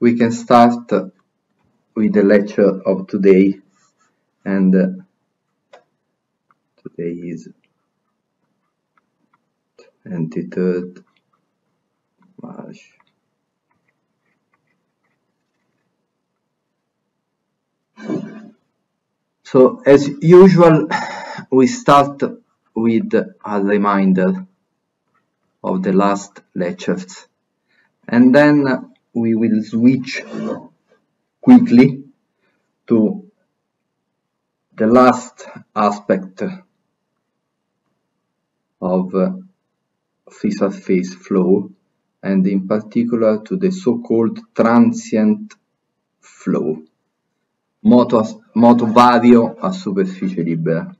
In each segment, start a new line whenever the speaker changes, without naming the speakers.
we can start with the lecture of today. And uh, today is 23rd March. So as usual we start with a reminder of the last lectures. And then we will switch quickly to the last aspect of uh, free surface flow and in particular to the so-called transient flow. Moto, moto vario a superficie libera.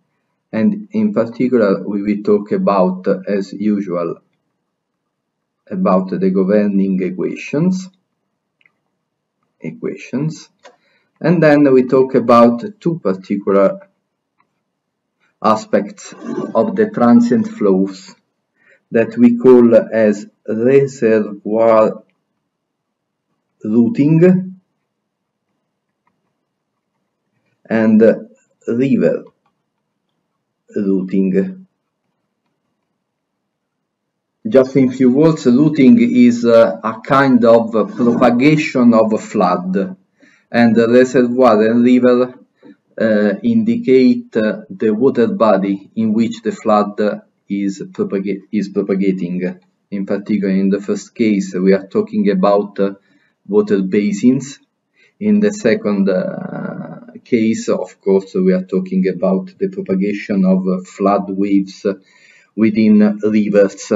And in particular we will talk about as usual about the governing equations equations and then we talk about two particular aspects of the transient flows that we call as reservoir routing and river routing. Just in few words, routing is uh, a kind of propagation of flood and the reservoir and river uh, indicate uh, the water body in which the flood is, is propagating. In particular, in the first case, we are talking about uh, water basins. In the second uh, case, of course, we are talking about the propagation of flood waves within rivers.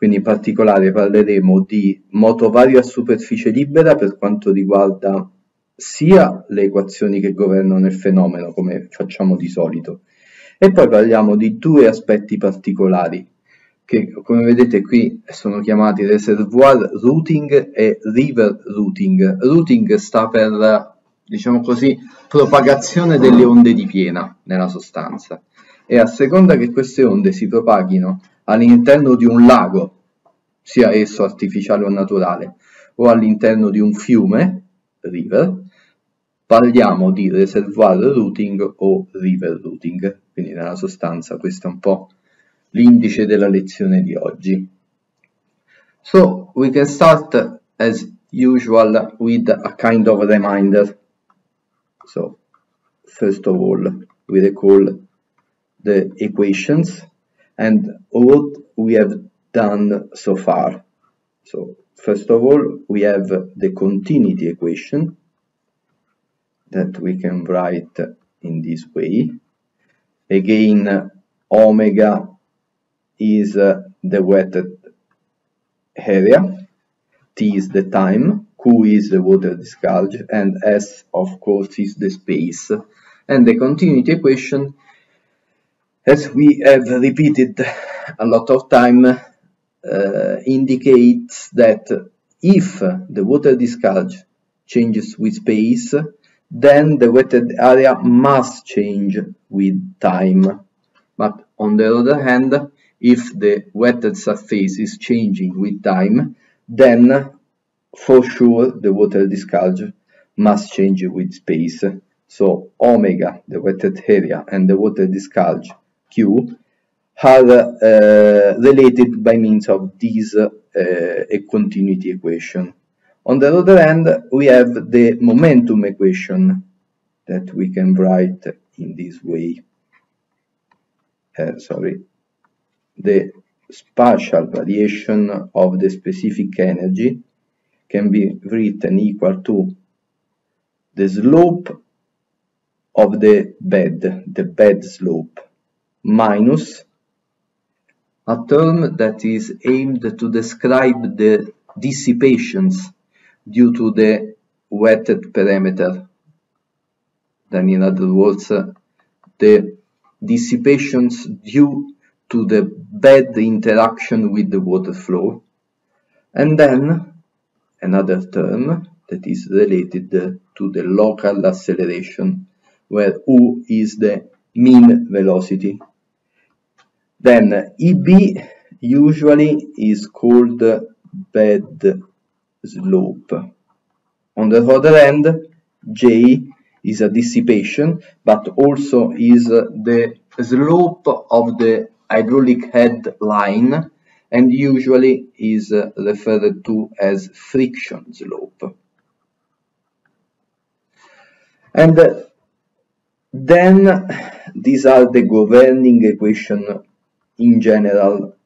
Quindi in particolare parleremo di motovario a superficie libera per quanto riguarda sia le equazioni che governano il fenomeno, come facciamo di solito, e poi parliamo di due aspetti particolari, che come vedete qui sono chiamati reservoir routing e river routing. Routing sta per, diciamo così, propagazione delle onde di piena, nella sostanza, e a seconda che queste onde si propaghino all'interno di un lago, sia esso artificiale o naturale, o all'interno di un fiume, river, parliamo di reservoir routing o river routing, quindi nella sostanza questo è un po' l'indice della lezione di oggi. So we can start as usual with a kind of reminder. So first of all we recall the equations and what we have done so far. So first of all we have the continuity equation that we can write in this way. Again, omega is uh, the wetted area, t is the time, q is the water discharge, and s, of course, is the space. And the continuity equation, as we have repeated a lot of time, uh, indicates that if the water discharge changes with space, then the wetted area must change with time. But on the other hand, if the wetted surface is changing with time, then for sure the water discharge must change with space. So omega, the wetted area, and the water discharge Q are uh, related by means of this uh, continuity equation. On the other hand, we have the momentum equation that we can write in this way. Uh, sorry, the spatial variation of the specific energy can be written equal to the slope of the bed, the bed slope, minus a term that is aimed to describe the dissipations due to the wetted perimeter. Then in other words, uh, the dissipations due to the bed interaction with the water flow. And then another term that is related to the local acceleration, where u is the mean velocity. Then EB usually is called bed slope on the other hand, J is a dissipation, but also is the slope of the hydraulic head line and usually is referred to as friction slope. And then these are the governing equation in general,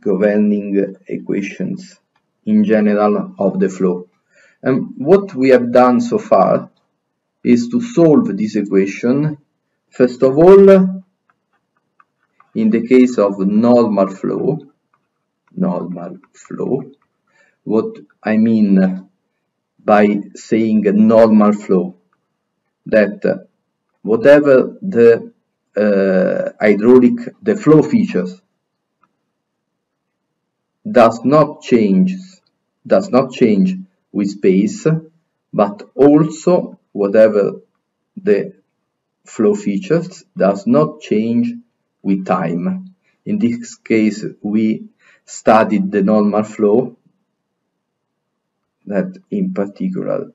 governing equations in general of the flow. And what we have done so far is to solve this equation, first of all, in the case of normal flow, normal flow, what I mean by saying normal flow, that whatever the Uh, hydraulic, the flow features does not change, does not change with space, but also whatever the flow features does not change with time. In this case, we studied the normal flow that in particular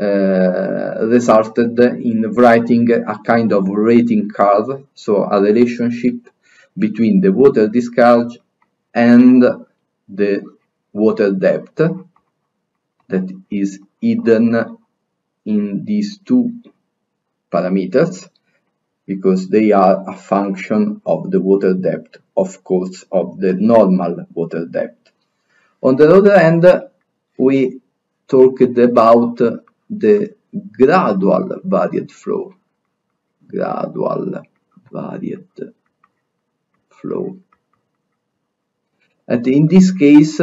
uh, resulted in writing a kind of rating curve, so a relationship between the water discharge and the water depth that is hidden in these two parameters because they are a function of the water depth, of course, of the normal water depth. On the other hand, we talked about the gradual varied flow, gradual varied flow. And in this case,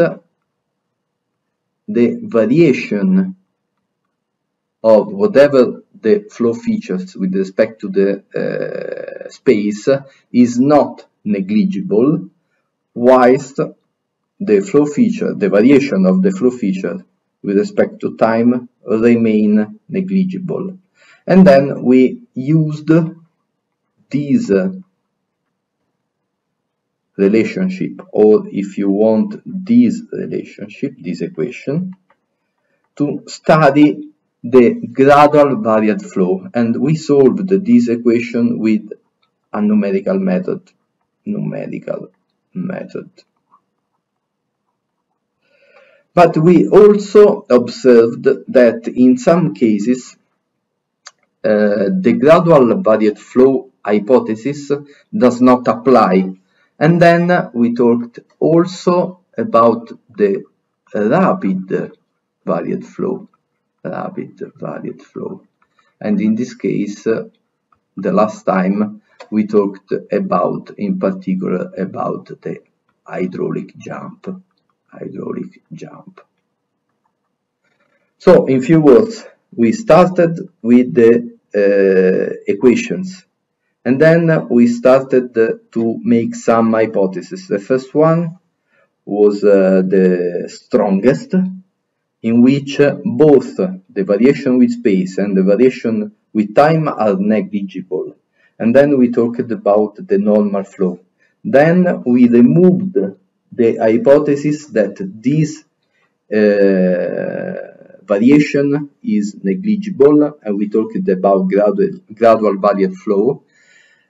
the variation of whatever the flow features with respect to the uh, space is not negligible, whilst the flow feature, the variation of the flow feature with respect to time remain negligible. And then we used these relationship or if you want this relationship, this equation, to study the gradual varied flow and we solved this equation with a numerical method numerical method but we also observed that in some cases uh, the gradual varied flow hypothesis does not apply and then we talked also about the rapid varied flow, rapid varied flow. And in this case, the last time we talked about, in particular, about the hydraulic jump, hydraulic jump. So, in few words, we started with the uh, equations and then we started to make some hypotheses. The first one was uh, the strongest, in which both the variation with space and the variation with time are negligible. And then we talked about the normal flow. Then we removed the hypothesis that this uh, variation is negligible, and we talked about gradual, gradual flow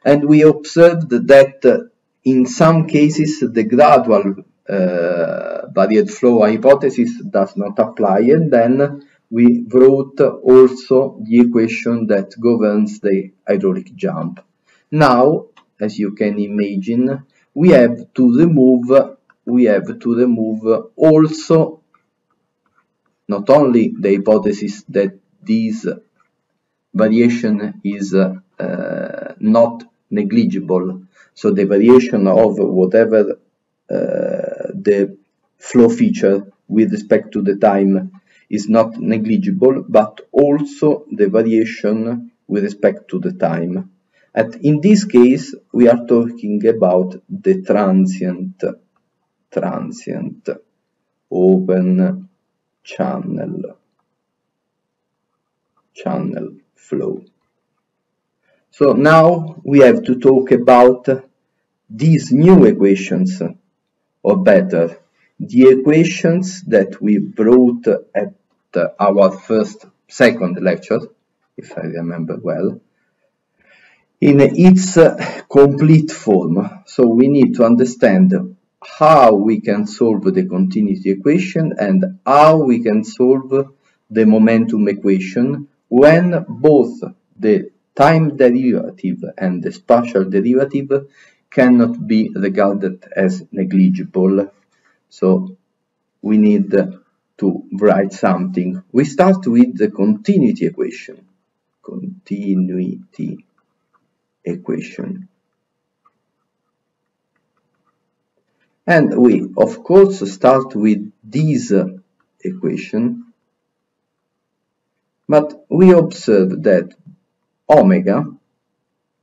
and we observed that uh, in some cases the gradual uh, flow hypothesis does not apply and then we wrote also the equation that governs the hydraulic jump. Now, as you can imagine, we have to remove we have to remove also not only the hypothesis that this variation is uh, not negligible. So the variation of whatever uh, the flow feature with respect to the time is not negligible, but also the variation with respect to the time. And in this case, we are talking about the transient, transient open channel, channel flow. So now we have to talk about these new equations, or better, the equations that we brought at our first, second lecture, if I remember well, in its uh, complete form. So we need to understand how we can solve the continuity equation and how we can solve the momentum equation when both the time derivative and the spatial derivative cannot be regarded as negligible. So we need to write something. We start with the continuity equation. Continuity equation. And we, of course, start with this equation, but we observe that omega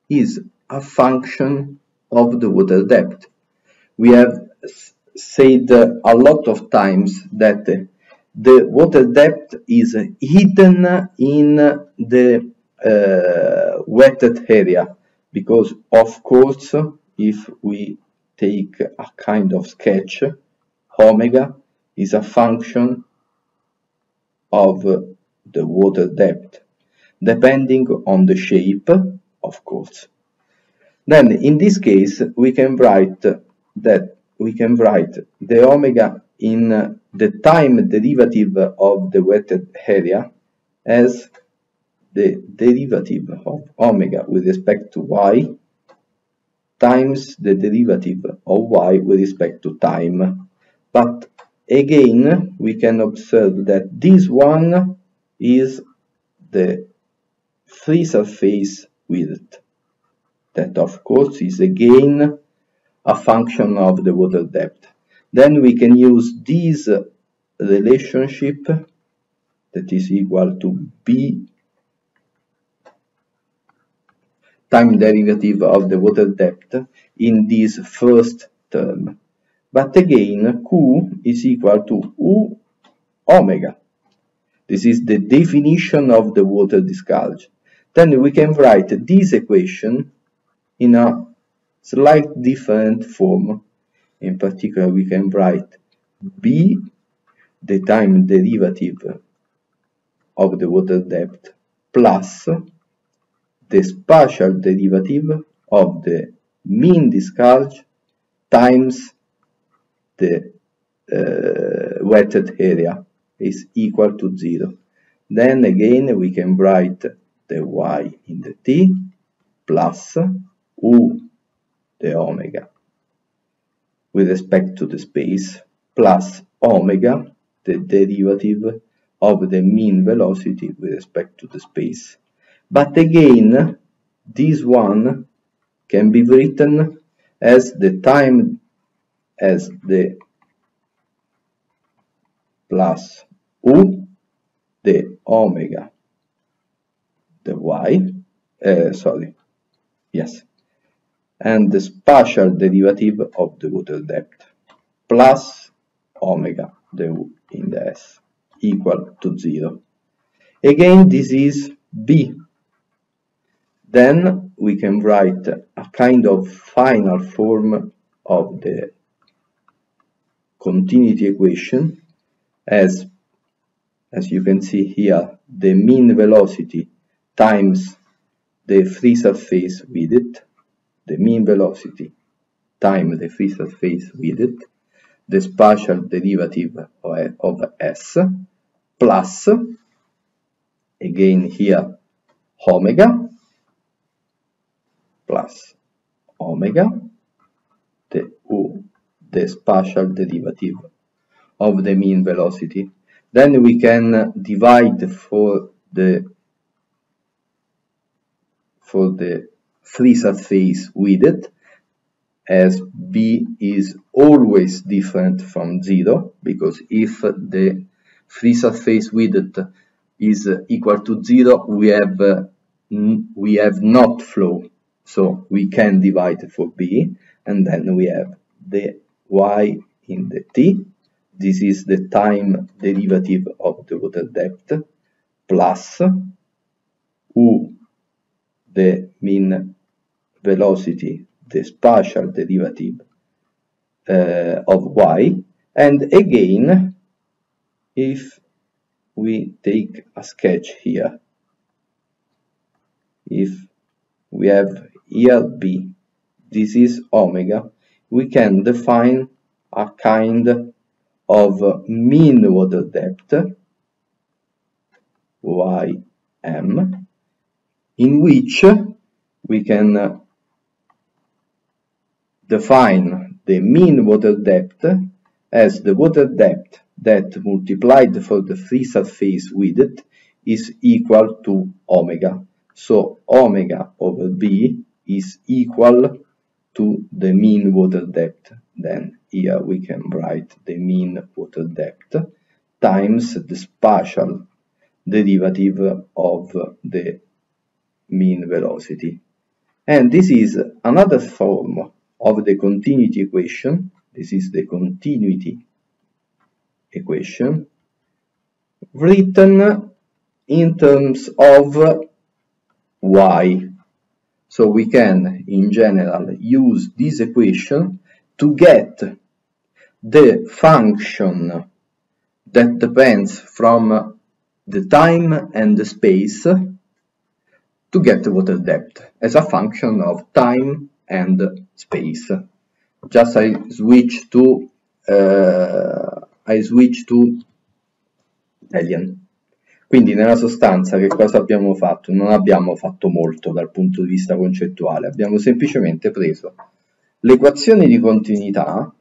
is a function of the water depth. We have said a lot of times that the water depth is hidden in the uh, wetted area because of course if we take a kind of sketch. Omega is a function of the water depth depending on the shape of course. Then in this case we can write that we can write the omega in the time derivative of the wetted area as the derivative of omega with respect to y times the derivative of y with respect to time. But again, we can observe that this one is the free surface width. That of course is again a function of the water depth. Then we can use this relationship that is equal to b time derivative of the water depth in this first term. But again, Q is equal to U omega. This is the definition of the water discharge. Then we can write this equation in a slight different form. In particular, we can write B, the time derivative of the water depth, plus the spatial derivative of the mean discharge times the uh, wetted area is equal to 0. Then again we can write the y in the t plus u the omega with respect to the space plus omega the derivative of the mean velocity with respect to the space but again, this one can be written as the time as the plus u the omega the y uh, sorry yes and the spatial derivative of the water depth plus omega the u in the s equal to 0 again this is b then we can write a kind of final form of the continuity equation as as you can see here the mean velocity times the free surface with it, the mean velocity times the free surface with it, the spatial derivative of, s plus again here omega plus omega the u the spatial derivative of the mean velocity. Then we can divide for the for the free surface width as b is always different from 0 because if the free surface width is equal to 0 we have we have not flow so we can divide for b, and then we have the y in the t. This is the time derivative of the water depth plus u, the mean velocity, the spatial derivative uh, of y, And again, if we take a sketch here, if we have here B, this is omega, we can define a kind of mean water depth ym in which we can define the mean water depth as the water depth that multiplied for the free surface width is equal to omega. So omega over b is equal to the mean water depth. Then here we can write the mean water depth times the spatial derivative of the mean velocity. And this is another form of the continuity equation. This is the continuity equation written in terms of y. So we can, in general, use this equation to get the function that depends from the time and the space to get the water depth as a function of time and space. Just I switch to uh, I switch to Italian. Quindi nella sostanza che cosa abbiamo fatto? Non abbiamo fatto molto dal punto di vista concettuale, abbiamo semplicemente preso l'equazione di continuità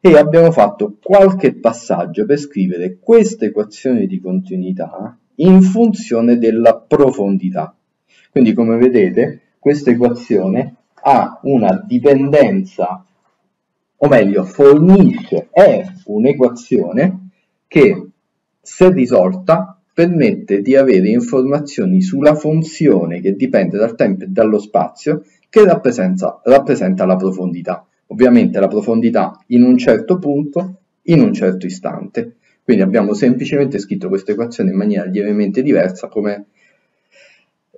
e abbiamo fatto qualche passaggio per scrivere questa equazione di continuità in funzione della profondità. Quindi come vedete questa equazione ha una dipendenza, o meglio fornisce, è un'equazione che se risolta permette di avere informazioni sulla funzione che dipende dal tempo e dallo spazio che rappresenta, rappresenta la profondità. Ovviamente la profondità in un certo punto, in un certo istante. Quindi abbiamo semplicemente scritto questa equazione in maniera lievemente diversa come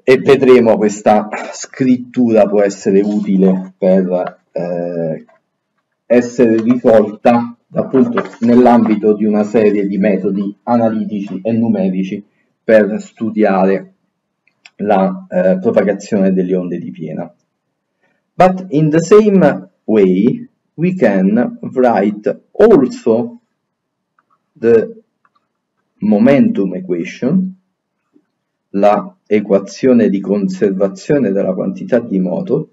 e vedremo questa scrittura può essere utile per eh, essere risolta appunto nell'ambito di una serie di metodi analitici e numerici per studiare la eh, propagazione delle onde di piena. But in the same way, we can write also the momentum equation, la equazione di conservazione della quantità di moto,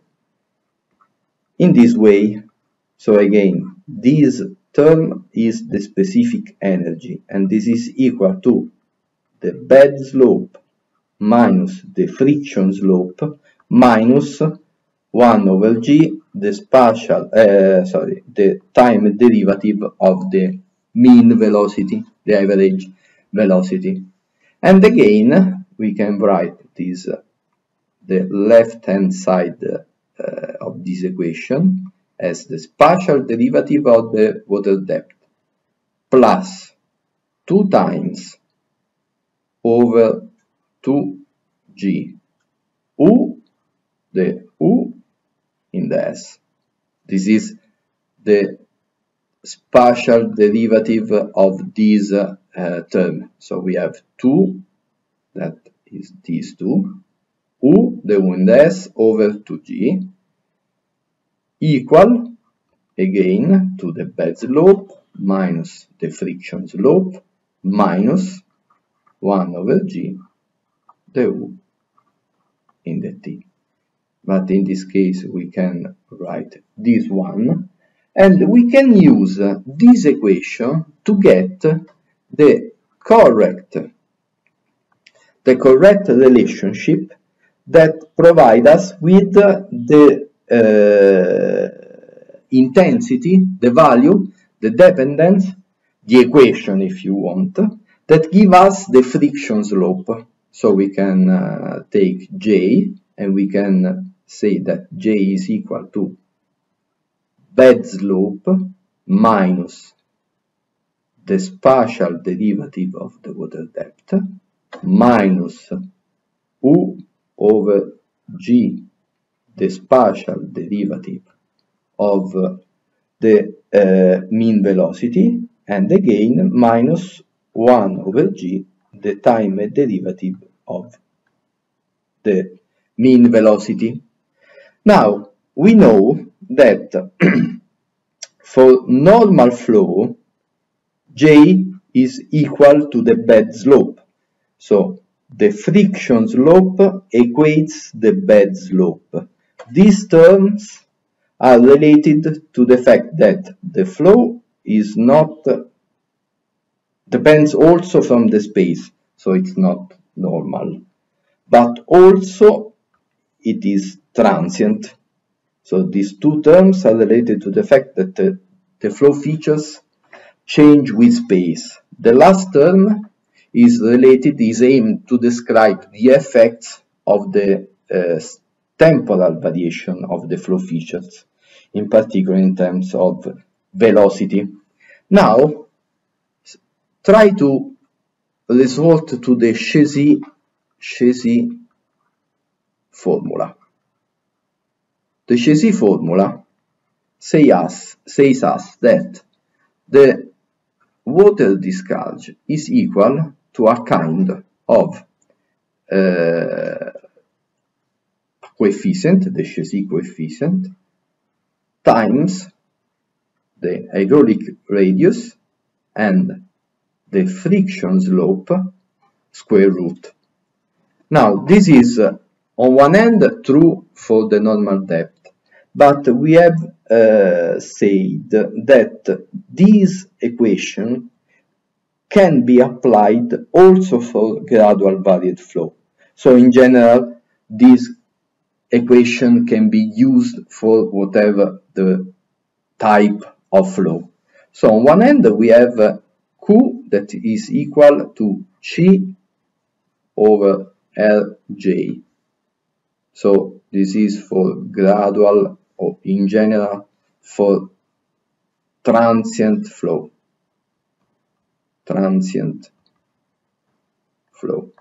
in this way. So again, this term is the specific energy and this is equal to the bed slope minus the friction slope minus 1 over g the spatial uh, sorry the time derivative of the mean velocity the average velocity. And again we can write this uh, the left hand side uh, of this equation as the spatial derivative of the water depth plus 2 times over 2g u the u in the s. This is the spatial derivative of this uh, term. So we have 2 that is these two u the u in the s over 2g equal again to the bed slope minus the friction slope minus 1 over g the u in the t. But in this case we can write this one and we can use this equation to get the correct the correct relationship that provide us with the intensity, the value, the dependence, the equation if you want, that give us the friction slope. So we can uh, take J and we can say that J is equal to bed slope minus the spatial derivative of the water depth minus U over G the spatial derivative of the uh, mean velocity and again minus 1 over g, the time derivative of the mean velocity. Now, we know that for normal flow, J is equal to the bed slope. So the friction slope equates the bed slope. These terms are related to the fact that the flow is not depends also from the space, so it's not normal, but also it is transient. So these two terms are related to the fact that the, the flow features change with space. The last term is related, is aimed to describe the effects of the uh, temporal variation of the flow features, in particular in terms of velocity. Now, try to resort to the Chezy formula. The Chezy formula say us, says us that the water discharge is equal to a kind of uh, coefficient, the Chezy coefficient, times the hydraulic radius and the friction slope square root. Now, this is uh, on one end true for the normal depth, but we have uh, said that this equation can be applied also for gradual varied flow. So in general, this equation can be used for whatever the type of flow. So on one end we have uh, Q that is equal to Chi over Lj. So this is for gradual or in general for transient flow. Transient flow.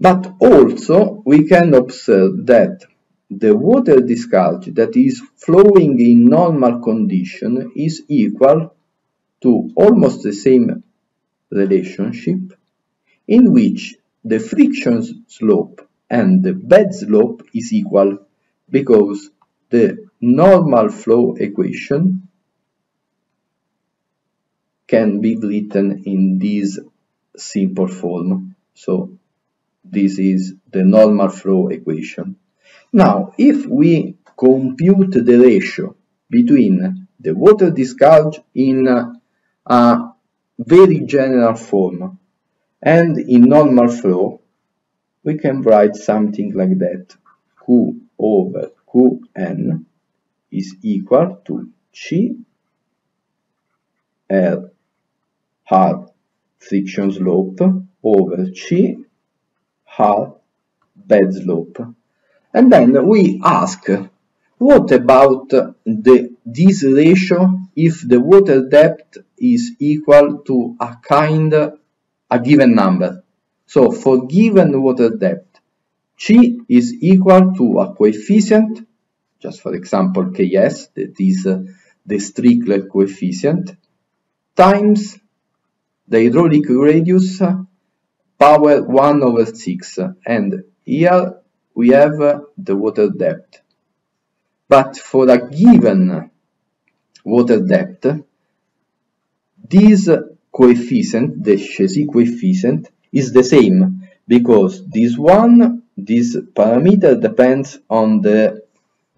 But also we can observe that the water discharge that is flowing in normal condition is equal to almost the same relationship in which the friction slope and the bed slope is equal because the normal flow equation can be written in this simple form. So this is the normal flow equation. Now, if we compute the ratio between the water discharge in a very general form and in normal flow, we can write something like that. Q over Qn is equal to Chi L R friction slope over Chi R bed slope. And then we ask, what about the, this ratio if the water depth is equal to a kind, a given number? So for given water depth, Chi is equal to a coefficient, just for example Ks, that is uh, the Strickler coefficient, times the hydraulic radius power 1 over 6 and here we have the water depth. But for a given water depth, this coefficient, the Chezy coefficient, is the same because this one, this parameter depends on the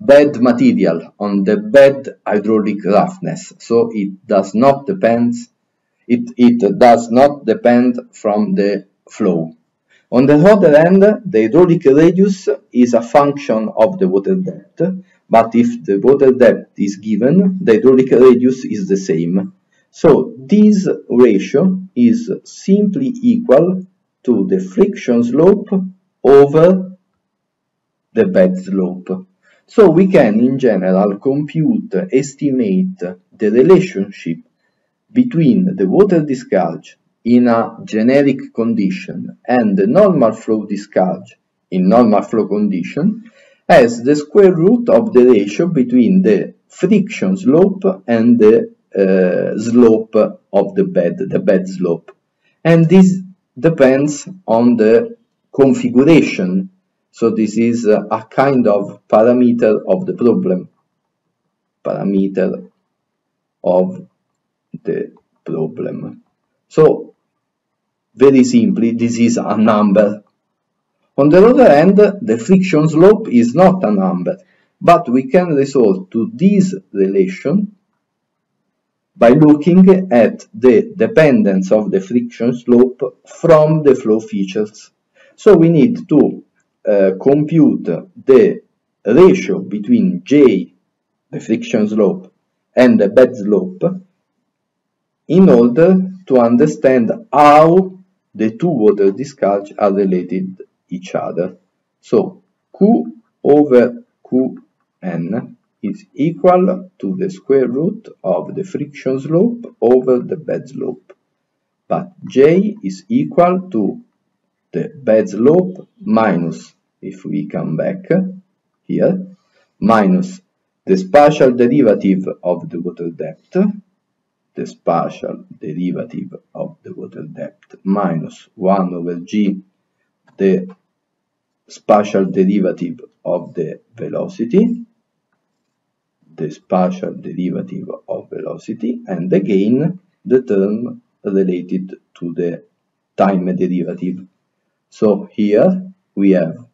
bed material, on the bed hydraulic roughness. So it does not depend, it, it does not depend from the flow. On the other hand, the hydraulic radius is a function of the water depth, but if the water depth is given, the hydraulic radius is the same. So this ratio is simply equal to the friction slope over the bed slope. So we can in general compute, estimate the relationship between the water discharge in a generic condition and the normal flow discharge in normal flow condition as the square root of the ratio between the friction slope and the uh, slope of the bed, the bed slope. And this depends on the configuration. So this is a kind of parameter of the problem. Parameter of the problem. So very simply, this is a number. On the other hand, the friction slope is not a number, but we can resort to this relation by looking at the dependence of the friction slope from the flow features. So we need to uh, compute the ratio between J, the friction slope, and the bed slope in order to understand how the two water discharge are related each other. So Q over Qn is equal to the square root of the friction slope over the bed slope. But J is equal to the bed slope minus, if we come back here, minus the spatial derivative of the water depth, the spatial derivative of the water depth minus 1 over g, the spatial derivative of the velocity, the spatial derivative of velocity, and again the term related to the time derivative. So here we have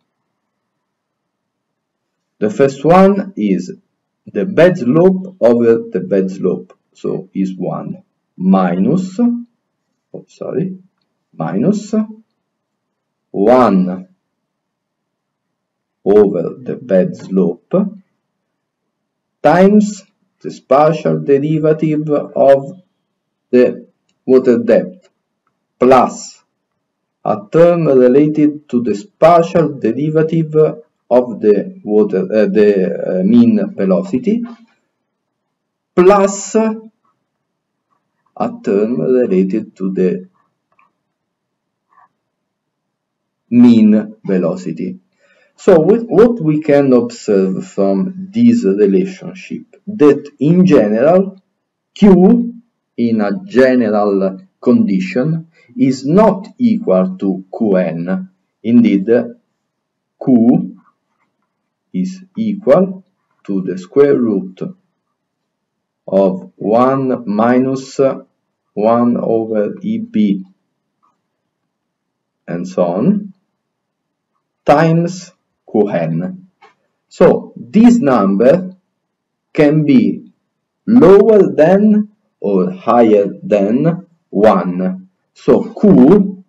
the first one is the bed slope over the bed slope so is 1 minus oh sorry minus 1 over the bed slope times the spatial derivative of the water depth plus a term related to the spatial derivative of the water uh, the uh, mean velocity plus a term related to the mean velocity. So what we can observe from this relationship that in general Q in a general condition is not equal to Qn. Indeed, Q is equal to the square root of 1 minus 1 over EB and so on times Qn. So this number can be lower than or higher than 1. So Q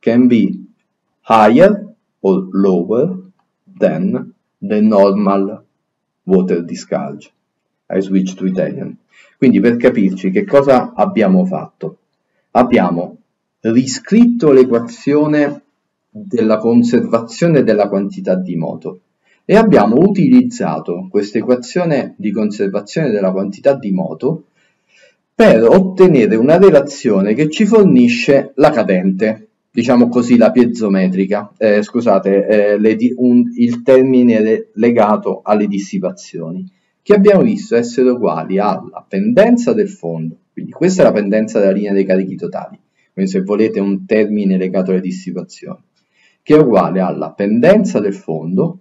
can be higher or lower than the normal water discharge. I switch to Italian. Quindi per capirci che cosa abbiamo fatto? Abbiamo riscritto l'equazione della conservazione della quantità di moto e abbiamo utilizzato questa equazione di conservazione della quantità di moto per ottenere una relazione che ci fornisce la cadente, diciamo così la piezometrica, eh, scusate, eh, un, il termine legato alle dissipazioni che abbiamo visto essere uguali alla pendenza del fondo, quindi questa è la pendenza della linea dei carichi totali, quindi se volete un termine legato alle dissipazioni, che è uguale alla pendenza del fondo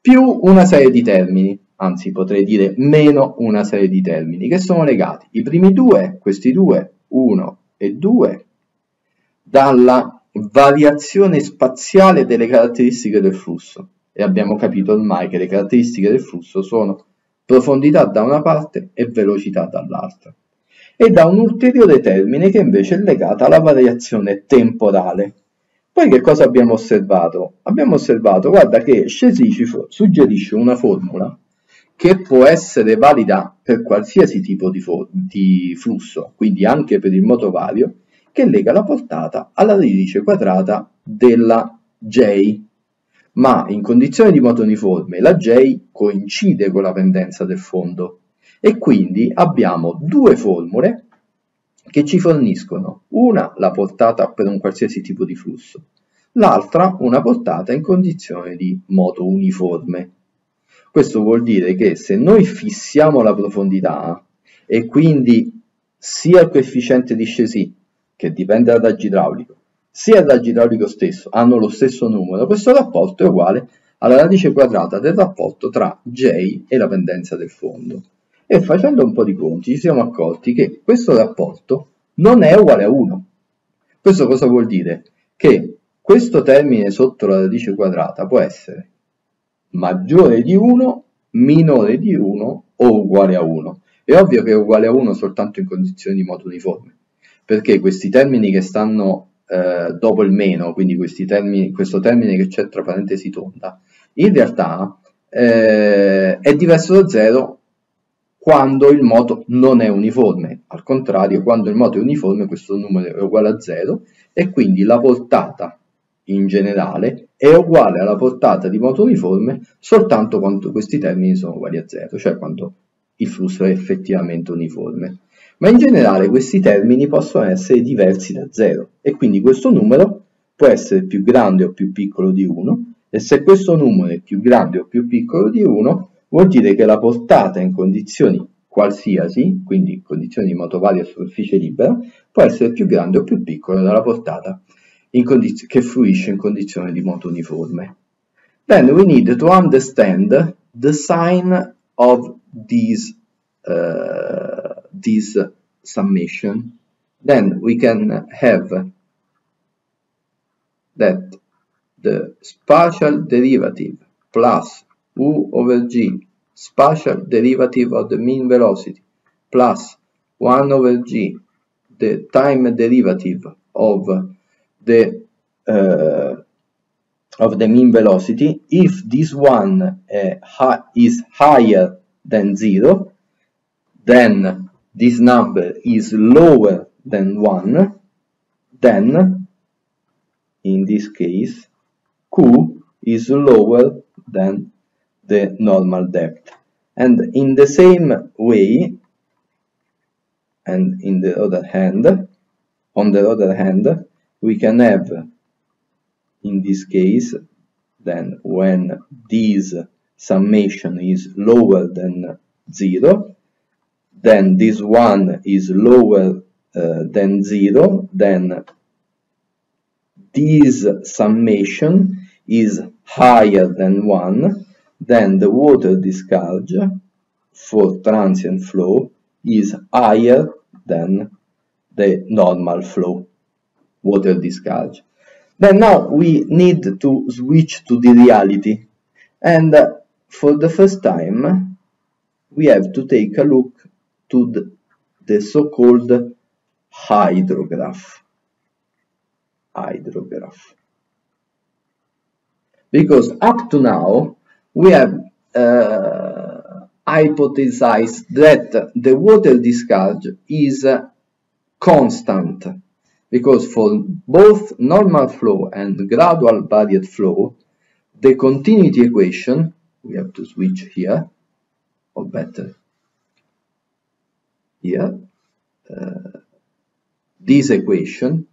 più una serie di termini, anzi potrei dire meno una serie di termini, che sono legati, i primi due, questi due, 1 e 2, dalla variazione spaziale delle caratteristiche del flusso. E abbiamo capito ormai che le caratteristiche del flusso sono profondità da una parte e velocità dall'altra, e da un ulteriore termine che invece è legato alla variazione temporale. Poi che cosa abbiamo osservato? Abbiamo osservato, guarda, che Scesi suggerisce una formula che può essere valida per qualsiasi tipo di, di flusso, quindi anche per il moto vario, che lega la portata alla radice quadrata della J ma in condizioni di moto uniforme la J coincide con la pendenza del fondo e quindi abbiamo due formule che ci forniscono una la portata per un qualsiasi tipo di flusso, l'altra una portata in condizione di moto uniforme. Questo vuol dire che se noi fissiamo la profondità e quindi sia il coefficiente di Chesy, che dipende dal raggio idraulico, sia raggio idraulico stesso hanno lo stesso numero, questo rapporto è uguale alla radice quadrata del rapporto tra J e la pendenza del fondo. E facendo un po' di conti ci siamo accorti che questo rapporto non è uguale a 1. Questo cosa vuol dire? Che questo termine sotto la radice quadrata può essere maggiore di 1, minore di 1 o uguale a 1. È ovvio che è uguale a 1 soltanto in condizioni di moto uniforme, perché questi termini che stanno eh, dopo il meno, quindi termini, questo termine che c'è tra parentesi tonda, in realtà eh, è diverso da 0 quando il moto non è uniforme. Al contrario, quando il moto è uniforme questo numero è uguale a 0 e quindi la portata in generale è uguale alla portata di moto uniforme soltanto quando questi termini sono uguali a 0, cioè quando il flusso è effettivamente uniforme. Ma in generale questi termini possono essere diversi da 0 e quindi questo numero può essere più grande o più piccolo di 1 e se questo numero è più grande o più piccolo di 1 vuol dire che la portata in condizioni qualsiasi, quindi in condizioni di moto varia superficie libera, può essere più grande o più piccola dalla portata che fruisce in condizioni di moto uniforme. Then we need to understand the sign of this, uh, this summation. Then we can have that the spatial derivative plus u over g spatial derivative of the mean velocity plus 1 over g the time derivative of the uh, of the mean velocity if this one uh, is higher than 0 then this number is lower than 1 then in this case q is lower than the normal depth. And in the same way and in the other hand on the other hand we can have in this case then when this summation is lower than 0 then this one is lower uh, than 0 then this summation is higher than 1 then the water discharge for transient flow is higher than the normal flow water discharge. Then now we need to switch to the reality and uh, for the first time we have to take a look to the, so-called hydrograph. Hydrograph. Because up to now we have uh, hypothesized that the water discharge is uh, constant because for both normal flow and gradual varied flow, the continuity equation, we have to switch here, or better, here, uh, this equation,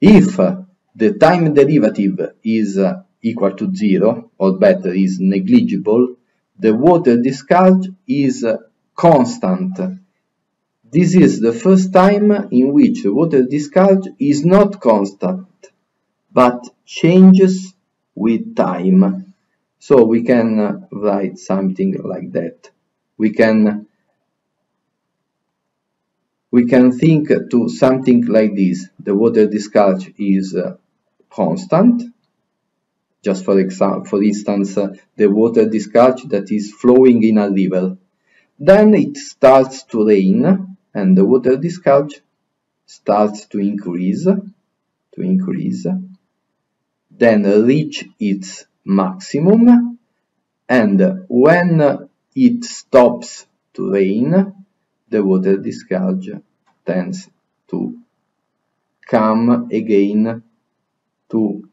if uh, the time derivative is uh, equal to zero, or better, is negligible, the water discharge is uh, constant this is the first time in which water discharge is not constant, but changes with time. So we can write something like that. We can we can think to something like this. The water discharge is uh, constant. Just for example, for instance, uh, the water discharge that is flowing in a river. Then it starts to rain and the water discharge starts to increase to increase then reach its maximum and when it stops to rain the water discharge tends to come again to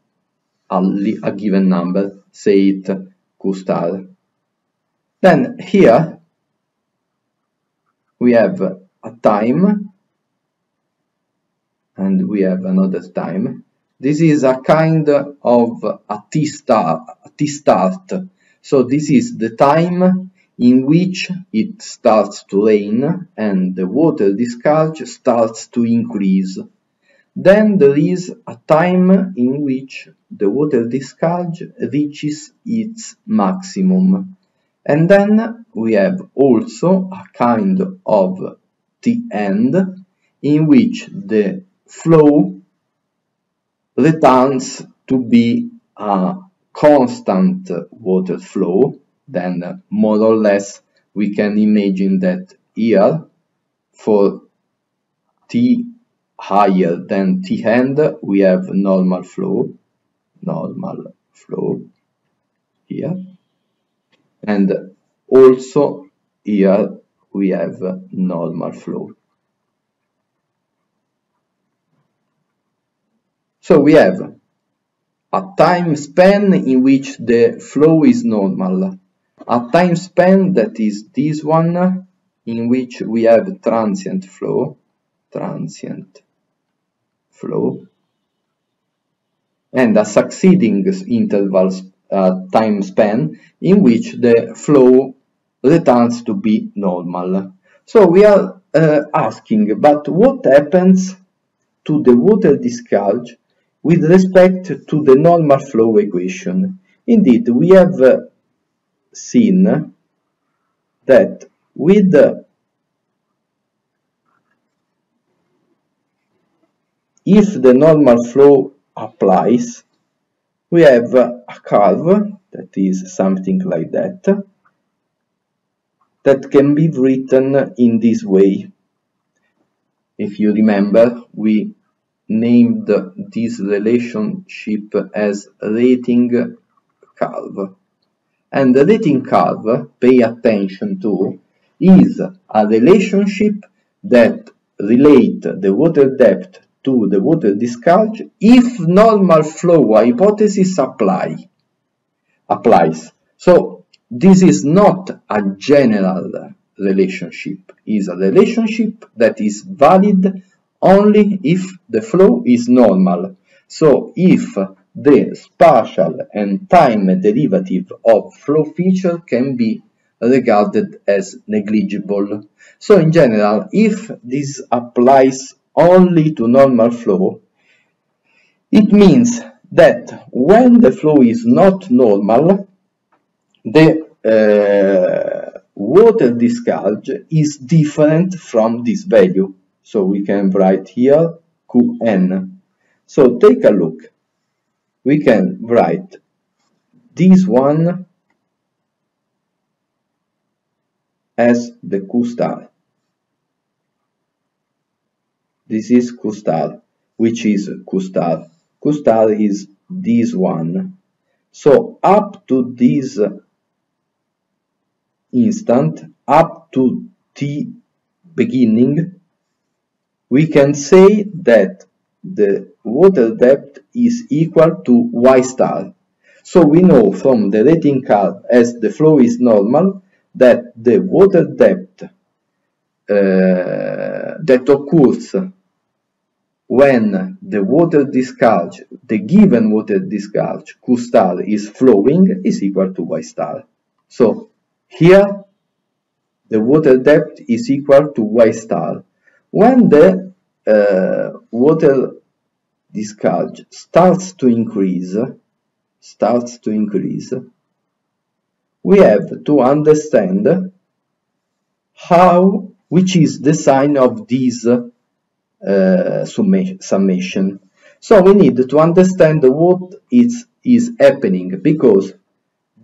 a, a given number say it q star then here we have a time and we have another time. This is a kind of a t start a t start so this is the time in which it starts to rain and the water discharge starts to increase. Then there is a time in which the water discharge reaches its maximum. And then we have also a kind of the end in which the flow returns to be a constant water flow then more or less we can imagine that here for t higher than t end we have normal flow normal flow here. And also here we have normal flow. So we have a time span in which the flow is normal a time span that is this one in which we have transient flow transient flow and a succeeding interval uh, time span in which the flow returns to be normal. So we are uh, asking, but what happens to the water discharge with respect to the normal flow equation? Indeed, we have uh, seen that with if the normal flow applies we have a curve that is something like that that can be written in this way. If you remember we named this relationship as rating curve and the rating curve, pay attention to, is a relationship that relate the water depth to the water discharge if normal flow hypothesis apply, applies. So this is not a general relationship, is a relationship that is valid only if the flow is normal. So if the spatial and time derivative of flow feature can be regarded as negligible. So in general, if this applies only to normal flow, it means that when the flow is not normal, the uh, water discharge is different from this value. So we can write here Qn. So take a look we can write this one as the Q star. This is Q star, which is Q star. Q star is this one. So up to this instant, up to t beginning, we can say that the water depth is equal to y star. So we know from the rating curve as the flow is normal that the water depth uh, that occurs when the water discharge, the given water discharge Q star is flowing is equal to Y star. So here the water depth is equal to Y star. When the uh, water discharge starts to increase, starts to increase, we have to understand how, which is the sign of this uh, summation. So we need to understand what is, is happening because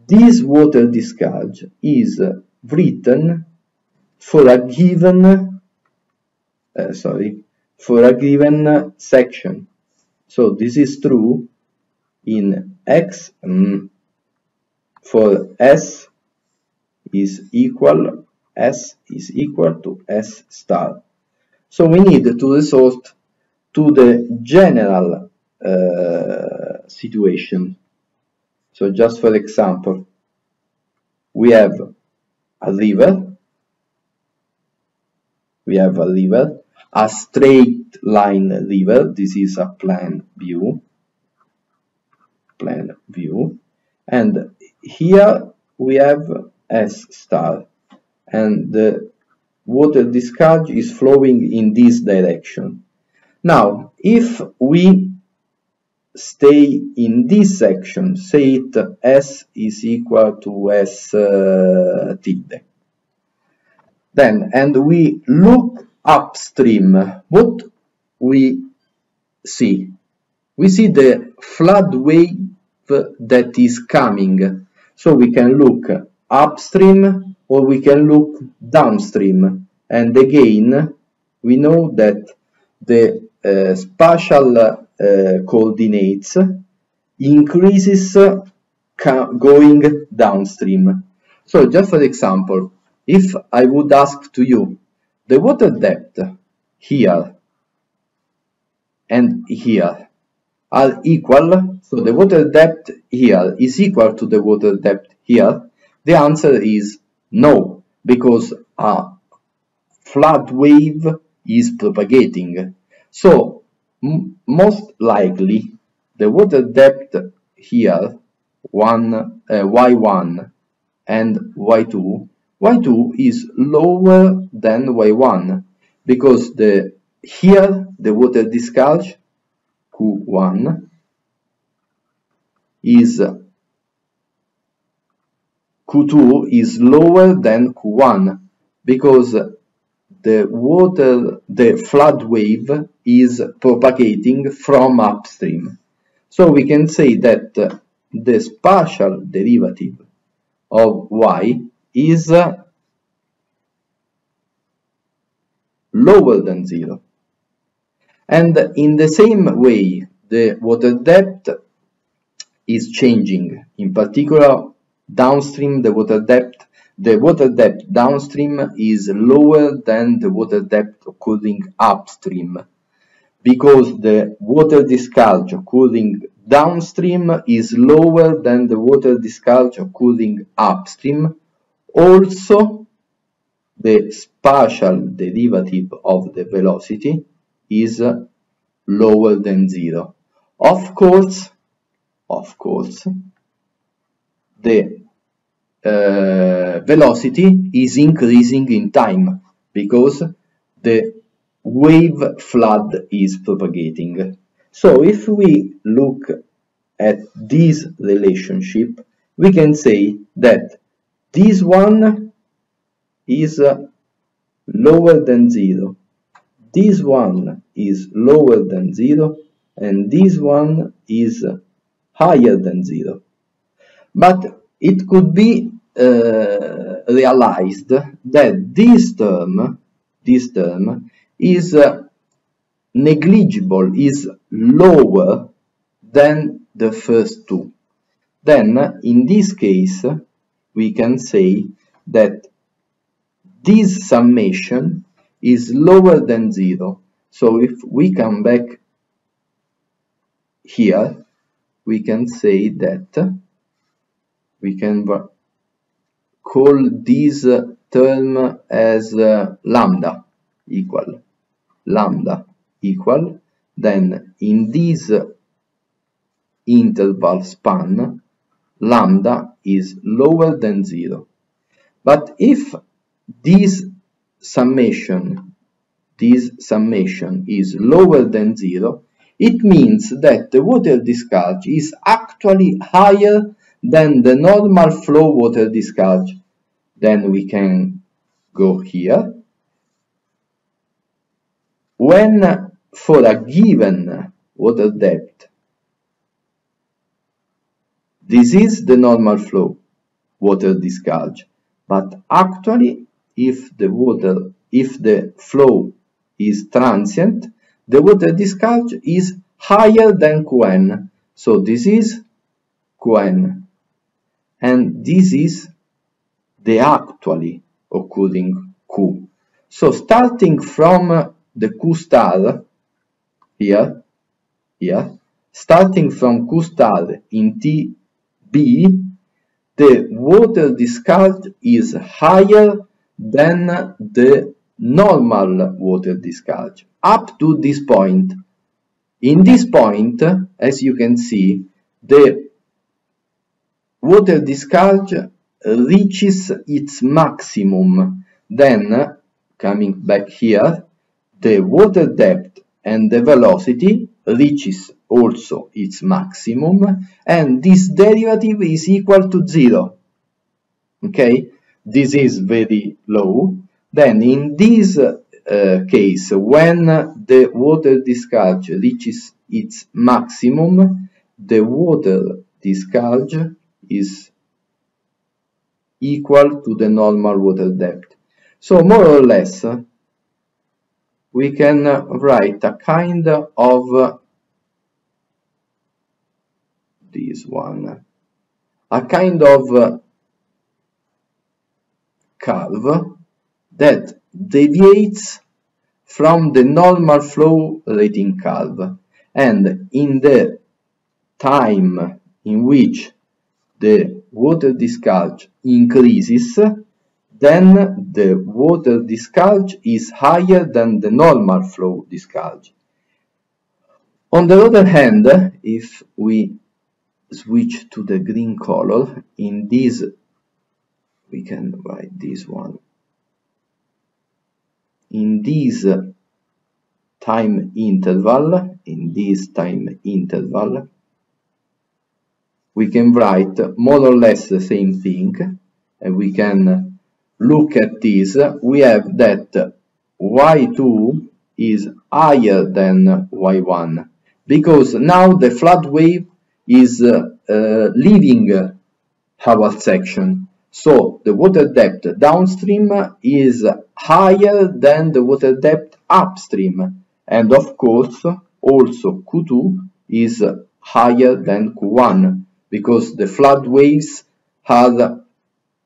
this water discharge is written for a given, uh, sorry, for a given section. So this is true in x um, for s is equal s is equal to s star. So we need to resort to the general uh, situation. So just for example, we have a river, we have a river a straight line river. This is a plan view. Plan view. And here we have S star and the water discharge is flowing in this direction. Now, if we stay in this section, say it S is equal to S uh, tilde. Then, and we look upstream, what we see? We see the flood wave that is coming. So we can look upstream or we can look downstream. And again, we know that the uh, spatial uh, coordinates increases going downstream. So just for example, if I would ask to you the water depth here and here. Are equal, so the water depth here. Is equal to the water depth here, the answer is no, because a flood wave is propagating. So most likely the water depth here, one uh, y1 and y2, y2 is lower than y1 because the here the water discharge q1 is q2 is lower than q1 because the water, the flood wave is propagating from upstream. So we can say that the spatial derivative of y is lower than zero. And in the same way, the water depth is changing. In particular, downstream, the water depth the water depth downstream is lower than the water depth occurring upstream because the water discharge occurring downstream is lower than the water discharge occurring upstream. Also, the spatial derivative of the velocity is lower than zero. Of course, of course, the uh, velocity is increasing in time because the wave flood is propagating. So if we look at this relationship, we can say that this one is uh, lower than zero, this one is lower than zero, and this one is higher than zero. But it could be uh, realized that this term, this term is uh, negligible, is lower than the first two. Then, in this case, we can say that this summation is lower than zero. So if we come back here, we can say that we can call this term as uh, lambda equal lambda equal then in this interval span lambda is lower than zero but if this summation this summation is lower than zero it means that the water discharge is actually higher than the normal flow water discharge. Then we can go here. When for a given water depth, this is the normal flow water discharge. But actually, if the water, if the flow is transient, the water discharge is higher than Qn. So this is Qn and this is the actually occurring Q. So starting from the Q star here, here, starting from Q star in TB, the water discharge is higher than the normal water discharge up to this point. In this point, as you can see, the water discharge reaches its maximum, then, coming back here, the water depth and the velocity reaches also its maximum, and this derivative is equal to zero. Okay, this is very low. Then in this uh, case, when the water discharge reaches its maximum, the water discharge is equal to the normal water depth. So more or less, we can write a kind of this one, a kind of uh, curve that deviates from the normal flow rating curve and in the time in which the water discharge increases then the water discharge is higher than the normal flow discharge. On the other hand, if we switch to the green color, in this we can write this one. In this time interval, in this time interval, we can write more or less the same thing, and we can look at this. We have that y2 is higher than y1, because now the flood wave is uh, uh, leaving our section. So the water depth downstream is higher than the water depth upstream. And of course, also Q2 is higher than Q1 because the flood waves are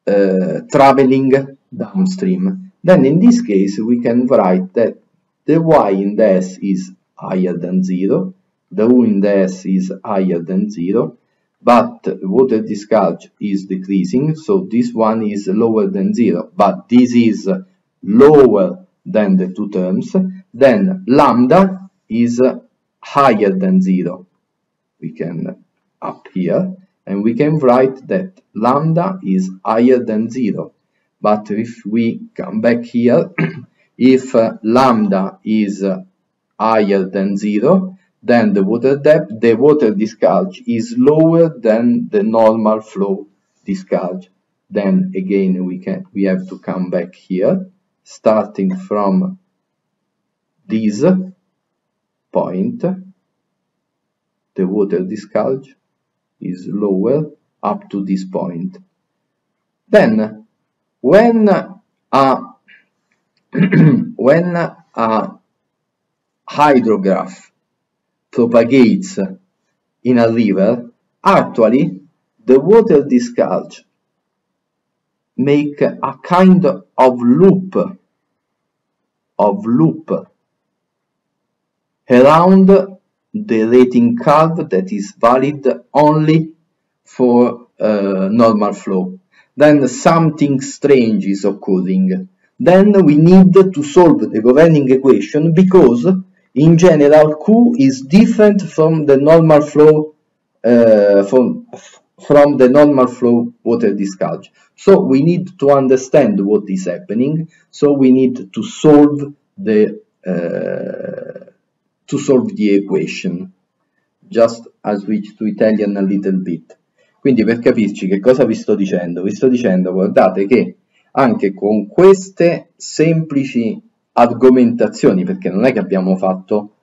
uh, traveling downstream. Then in this case, we can write that the y in the s is higher than 0, the u in the s is higher than 0, but water discharge is decreasing, so this one is lower than 0, but this is lower than the two terms, then lambda is higher than 0. We can up here, and we can write that lambda is higher than 0. But if we come back here, if uh, lambda is uh, higher than 0, then the water depth, the water discharge is lower than the normal flow discharge. Then again we can we have to come back here, starting from this point, the water discharge is lower up to this point. Then when a when a hydrograph propagates in a river, actually the water discharge make a kind of loop of loop around the rating curve that is valid only for uh, normal flow. Then something strange is occurring. Then we need to solve the governing equation because in general, Q is different from the normal flow uh, from from the normal flow water discharge. So we need to understand what is happening. So we need to solve the uh, to solve the equation. Just I switch to Italian a little bit. Quindi per capirci che cosa vi sto dicendo? Vi sto dicendo, guardate che anche con queste semplici argomentazioni, perché non è che abbiamo fatto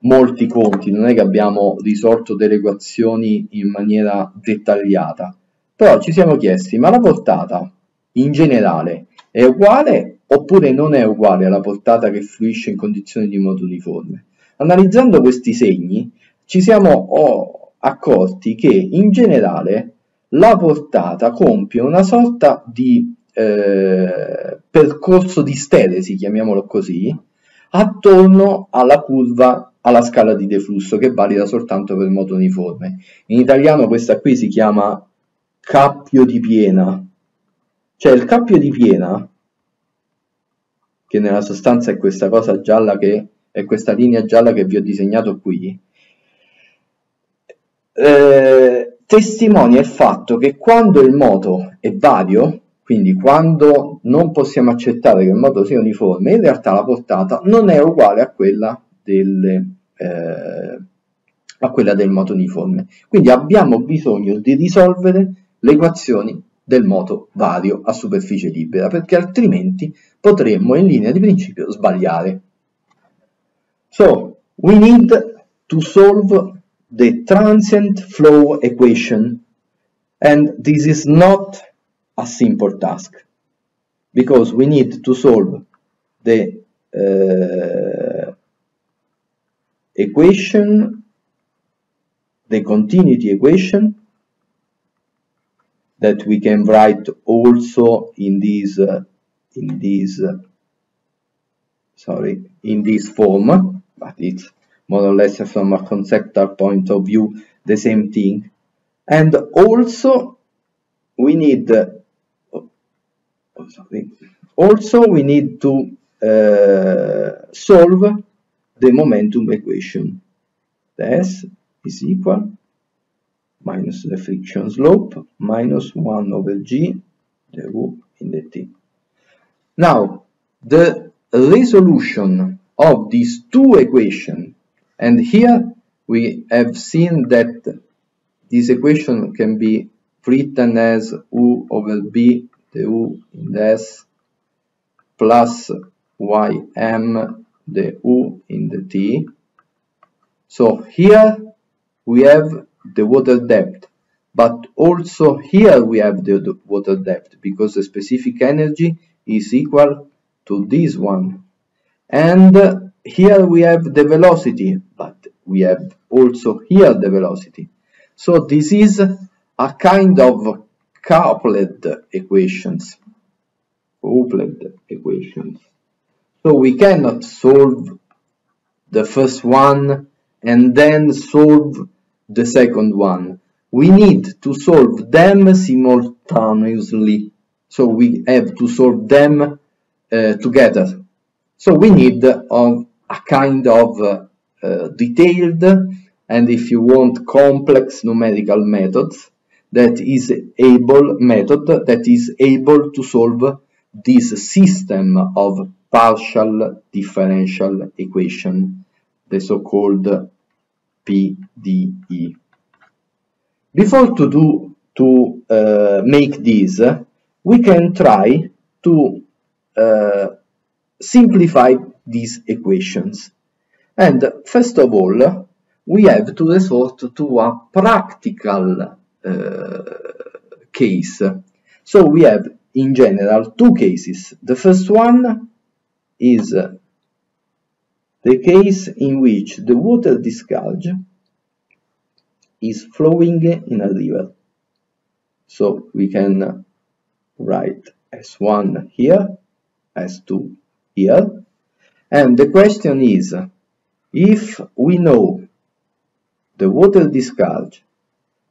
molti conti, non è che abbiamo risolto delle equazioni in maniera dettagliata, però ci siamo chiesti, ma la portata in generale è uguale oppure non è uguale alla portata che fluisce in condizioni di modo uniforme? Analizzando questi segni ci siamo oh, accorti che in generale la portata compie una sorta di eh, percorso di steresi, chiamiamolo così, attorno alla curva, alla scala di deflusso che valida soltanto per moto uniforme. In italiano questa qui si chiama cappio di piena. Cioè il cappio di piena, che nella sostanza è questa cosa gialla che è questa linea gialla che vi ho disegnato qui, eh, testimonia il fatto che quando il moto è vario, quindi quando non possiamo accettare che il moto sia uniforme, in realtà la portata non è uguale a quella, delle, eh, a quella del moto uniforme. Quindi abbiamo bisogno di risolvere le equazioni del moto vario a superficie libera, perché altrimenti potremmo in linea di principio sbagliare. So, we need to solve the transient flow equation, and this is not a simple task, because we need to solve the uh, equation, the continuity equation, that we can write also in this uh, in this uh, sorry in this form but it's more or less from a conceptual point of view the same thing. And also we need uh, also we need to uh, solve the momentum equation S is equal minus the friction slope minus 1 over g the u in the t. Now, the resolution of these two equations, and here we have seen that this equation can be written as u over b, the u in plus ym, the u in the t. So here we have the water depth but also here we have the, water depth because the specific energy is equal to this one and here we have the velocity but we have also here the velocity so this is a kind of coupled equations coupled equations so we cannot solve the first one and then solve the second one. We need to solve them simultaneously. So we have to solve them uh, together. So we need of a kind of uh, uh, detailed and if you want complex numerical methods that is able method that is able to solve this system of partial differential equation, the so-called PDE. Before to do to uh, make this, we can try to uh, simplify these equations. And first of all, we have to resort to a practical Uh, case. So we have in general two cases. The first one is the case in which the water discharge is flowing in a river. So we can write S1 here, S2 here. And the question is, if we know the water discharge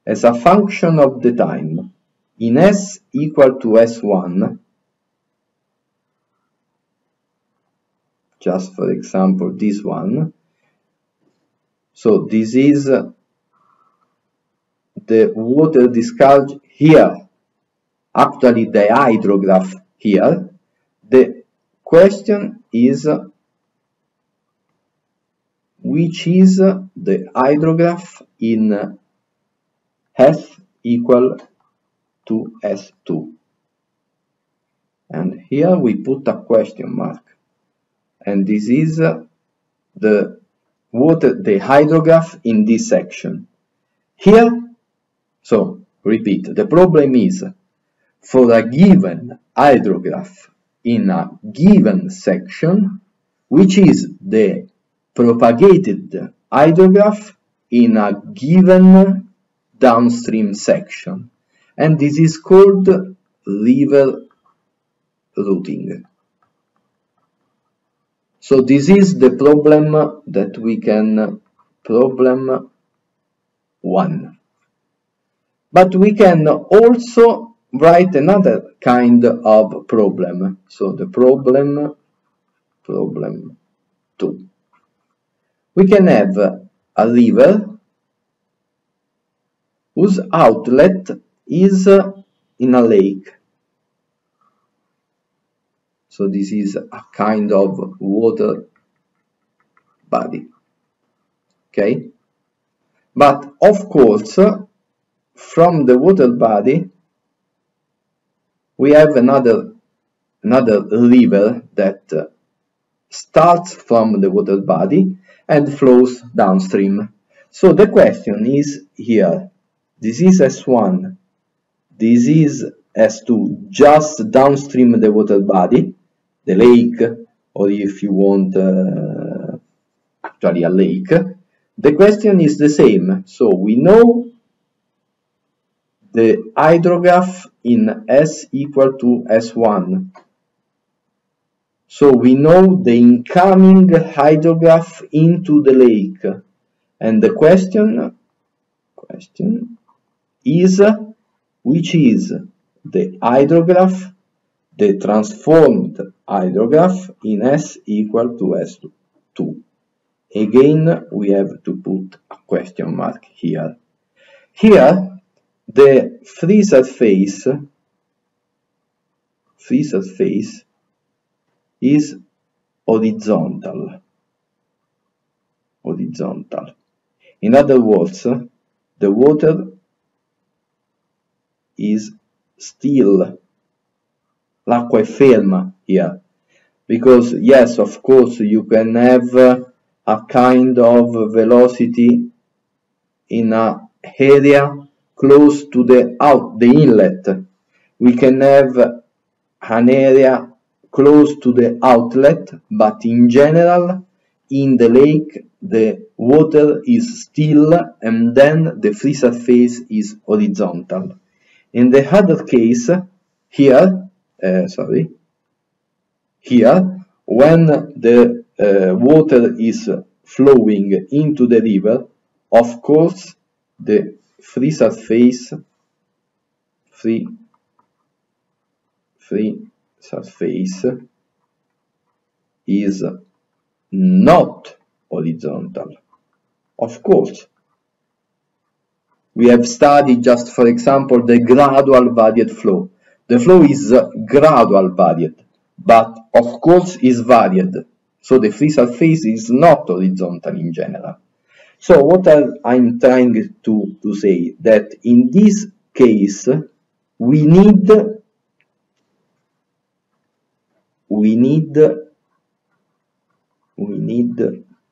as a function of the time in S equal to S1, just for example this one. So this is the water discharge here. Actually the hydrograph here. The question is which is the hydrograph in S equal to S2 and here we put a question mark. And this is the water the hydrograph in this section. Here so repeat. The problem is for a given hydrograph in a given section which is the propagated hydrograph in a given downstream section and this is called river routing so this is the problem that we can problem 1. But we can also write another kind of problem. So the problem problem 2. We can have a river whose outlet is in a lake. So this is a kind of water body. Okay? But of course, from the water body, we have another another river that starts from the water body and flows downstream. So the question is here, this is S1, this is S2, just downstream the water body, the lake, or if you want uh, actually a lake. The question is the same, so we know the hydrograph in S equal to S1 so we know the incoming hydrograph into the lake. And the question, question is which is the hydrograph, the transformed hydrograph in S equal to S2. Again, we have to put a question mark here. Here, the free surface, free surface is horizontal. Horizontal. In other words, the water is still. L'acqua è ferma here. Because yes, of course, you can have a kind of velocity in a area close to the out the inlet. We can have an area close to the outlet, but in general, in the lake, the water is still and then the free surface is horizontal. In the other case, here, uh, sorry, here, when the uh, water is flowing into the river, of course, the free surface, free, free surface is not horizontal. Of course, we have studied just for example the gradual varied flow. The flow is gradual varied, but of course is varied. So the free surface is not horizontal in general. So what I'm trying to, to say that in this case we need we need we need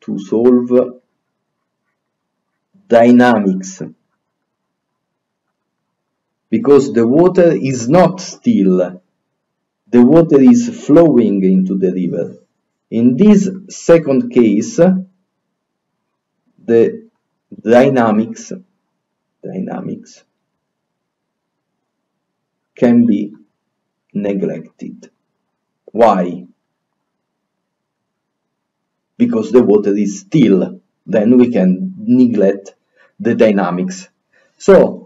to solve dynamics because the water is not still the water is flowing into the river in this second case the dynamics dynamics can be neglected why? Because the water is still, then we can neglect the dynamics. So,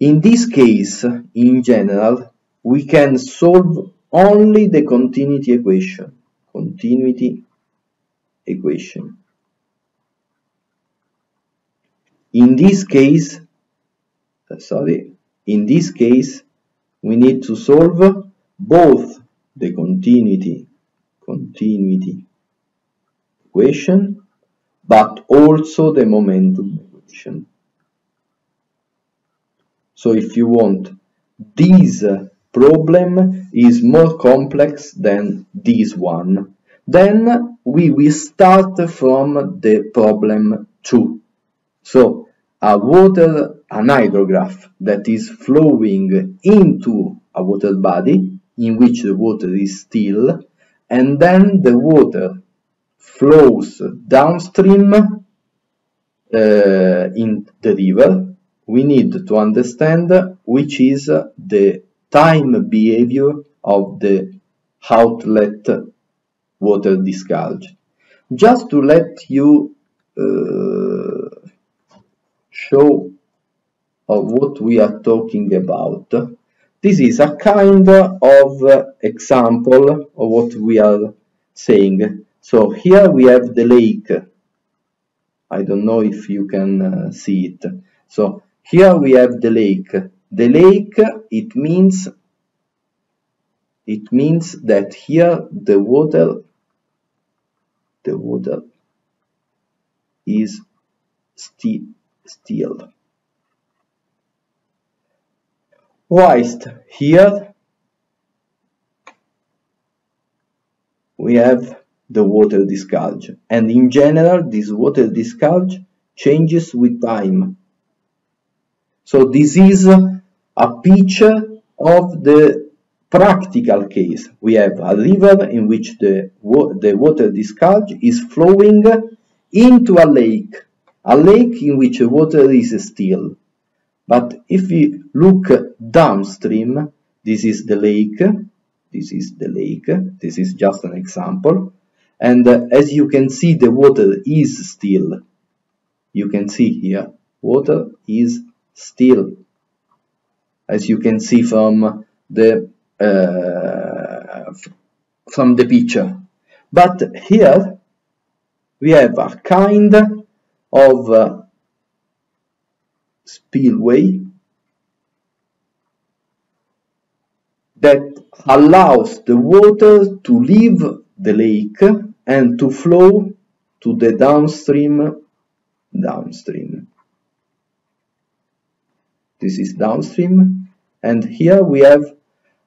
in this case, in general, we can solve only the continuity equation. Continuity equation. In this case, uh, sorry, in this case, we need to solve both the continuity continuity equation but also the momentum equation so if you want this problem is more complex than this one. Then we will start from the problem 2 so a water an hydrograph that is flowing into a water body in which the water is still and then the water flows downstream uh, in the river we need to understand which is the time behavior of the outlet water discharge just to let you uh, show of what we are talking about this is a kind of example of what we are saying. So here we have the lake. I don't know if you can uh, see it. So here we have the lake. The lake, it means it means that here the water the water is still still. Whilst here we have the water discharge and in general this water discharge changes with time so this is a picture of the practical case. We have a river in which the, the water discharge is flowing into a lake, a lake in which the water is still. But if we look downstream, this is the lake, this is the lake, this is just an example, and uh, as you can see the water is still. You can see here, water is still as you can see from the uh, from the picture. But here we have a kind of uh, spillway that allows the water to leave the lake and to flow to the downstream downstream this is downstream. And here we have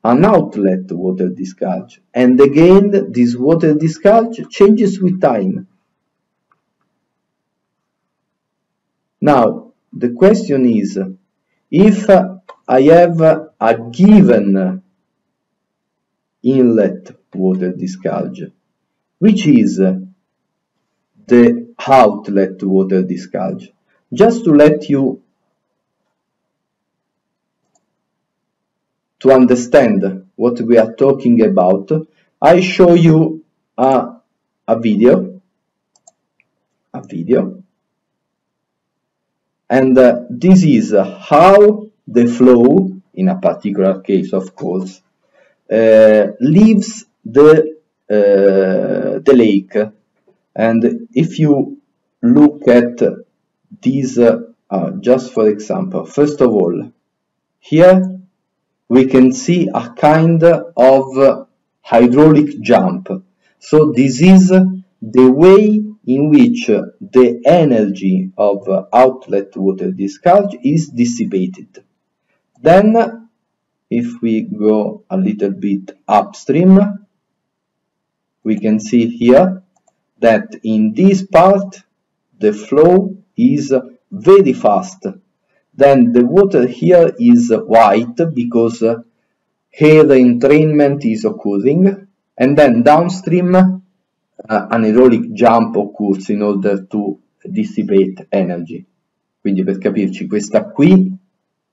an outlet water discharge. And again this water discharge changes with time. Now the question is if I have a given inlet water discharge which is the outlet water discharge just to let you to understand what we are talking about, I show you a, a video, a video, and uh, this is how the flow, in a particular case of course, uh, leaves the, uh, the lake. And if you look at these, uh, just for example, first of all, here we can see a kind of hydraulic jump. So this is the way in which the energy of outlet water discharge is dissipated. Then, if we go a little bit upstream, we can see here that in this part the flow is very fast then the water here is white because air entrainment is occurring and then downstream uh, an hydraulic jump occurs in order to dissipate energy. Quindi per capirci, questa qui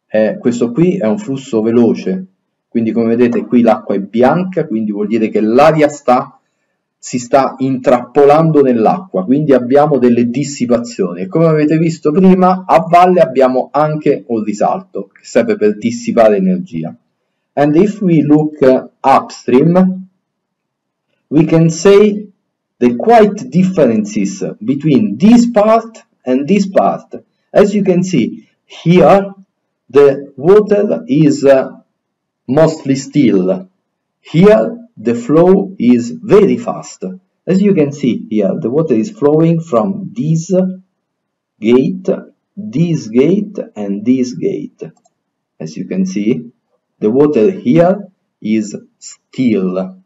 è, questo qui è un flusso veloce, quindi come vedete qui l'acqua è bianca, quindi vuol dire che l'aria sta si sta intrappolando nell'acqua, quindi abbiamo delle dissipazioni. E come avete visto prima, a valle abbiamo anche un risalto che serve per dissipare energia. And if we look upstream, we can say the quite differences between this part and this part. As you can see, here the water is uh, mostly still. Here the flow is very fast. As you can see here, the water is flowing from this gate, this gate, and this gate. As you can see, the water here is still.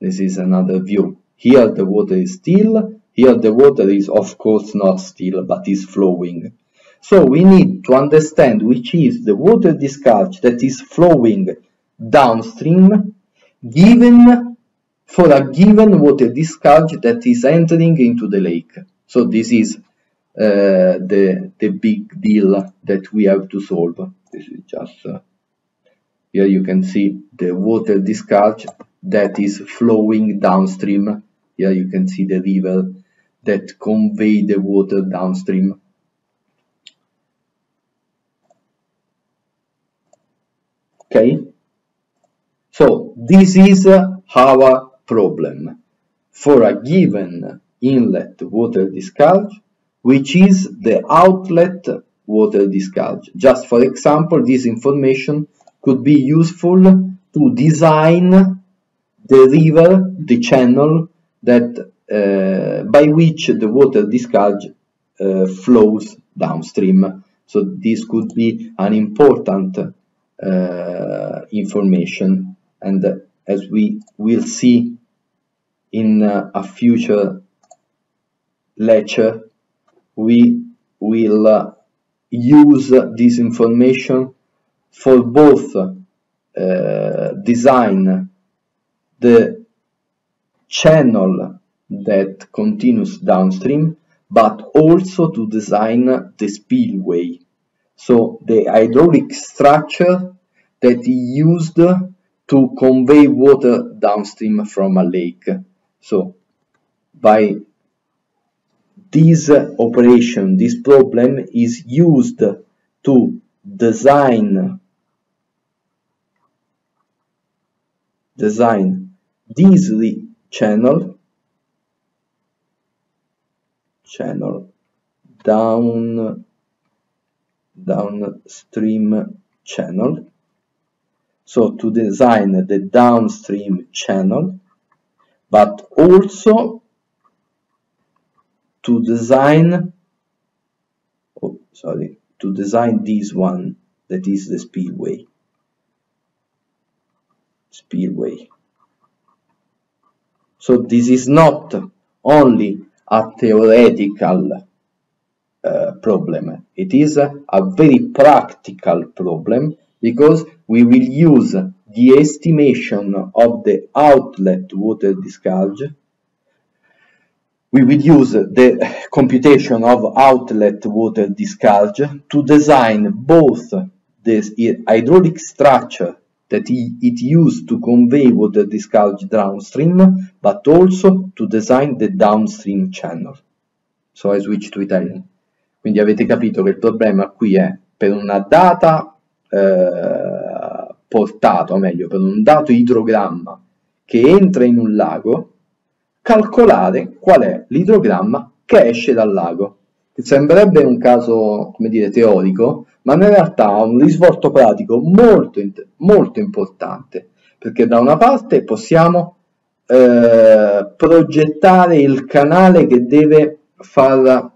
This is another view. Here the water is still, here the water is of course not still, but is flowing. So we need to understand which is the water discharge that is flowing downstream given for a given water discharge that is entering into the lake. So this is uh, the, the big deal that we have to solve. This is just, uh, here you can see the water discharge that is flowing downstream. Here you can see the river that convey the water downstream. Okay, so this is our problem. For a given inlet water discharge, which is the outlet water discharge. Just for example, this information could be useful to design the river, the channel that uh, by which the water discharge uh, flows downstream. So this could be an important uh, information and as we will see in a future lecture we will uh, use this information for both uh, design the channel that continues downstream but also to design the spillway so the hydraulic structure that is used to convey water downstream from a lake. So by this operation, this problem is used to design design this channel channel down downstream channel so to design the downstream channel but also to design oh, sorry to design this one that is the spillway spillway so this is not only a theoretical uh, problem. It is a, a very practical problem because we will use the estimation of the outlet water discharge we will use the computation of outlet water discharge to design both the hydraulic structure that it used to convey water discharge downstream, but also to design the downstream channel. So I switch to Italian. Quindi avete capito che il problema qui è per una data eh, portata, o meglio, per un dato idrogramma che entra in un lago, calcolare qual è l'idrogramma che esce dal lago. Sembrerebbe un caso, come dire, teorico, ma in realtà ha un risvolto pratico molto, molto importante, perché da una parte possiamo eh, progettare il canale che deve far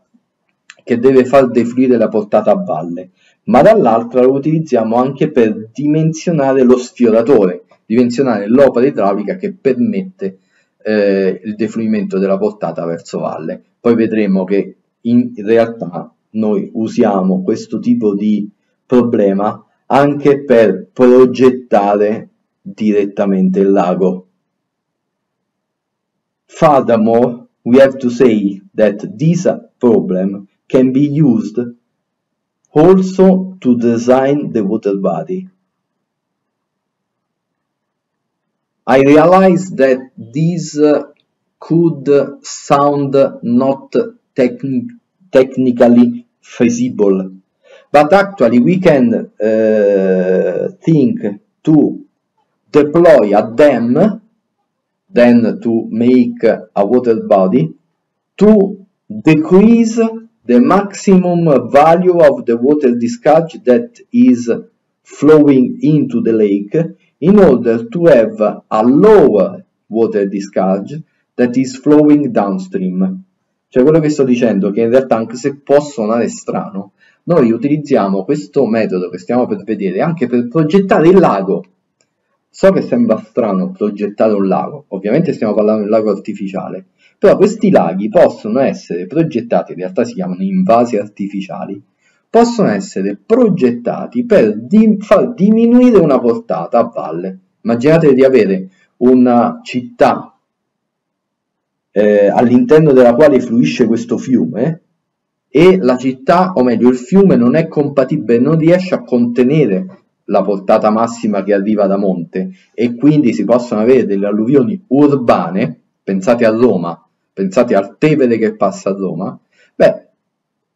che deve far defluire la portata a valle, ma dall'altra lo utilizziamo anche per dimensionare lo sfioratore, dimensionare l'opera idraulica che permette eh, il defluimento della portata verso valle. Poi vedremo che in realtà noi usiamo questo tipo di problema anche per progettare direttamente il lago. Furthermore, we have to say that this problem can be used also to design the water body. I realized that this uh, could sound not techni technically feasible, but actually we can uh, think to deploy a dam, then to make a water body, to decrease the maximum value of the water discharge that is flowing into the lake in order to have a lower water discharge that is flowing downstream. Cioè quello che sto dicendo che in realtà anche se può suonare strano, noi utilizziamo questo metodo che stiamo per vedere anche per progettare il lago. So che sembra strano progettare un lago, ovviamente stiamo parlando di un lago artificiale, però questi laghi possono essere progettati, in realtà si chiamano invasi artificiali, possono essere progettati per di far diminuire una portata a valle. Immaginate di avere una città eh, all'interno della quale fluisce questo fiume e la città, o meglio il fiume, non è compatibile, non riesce a contenere la portata massima che arriva da monte e quindi si possono avere delle alluvioni urbane, pensate a Roma, pensate al Tevere che passa a Roma, beh,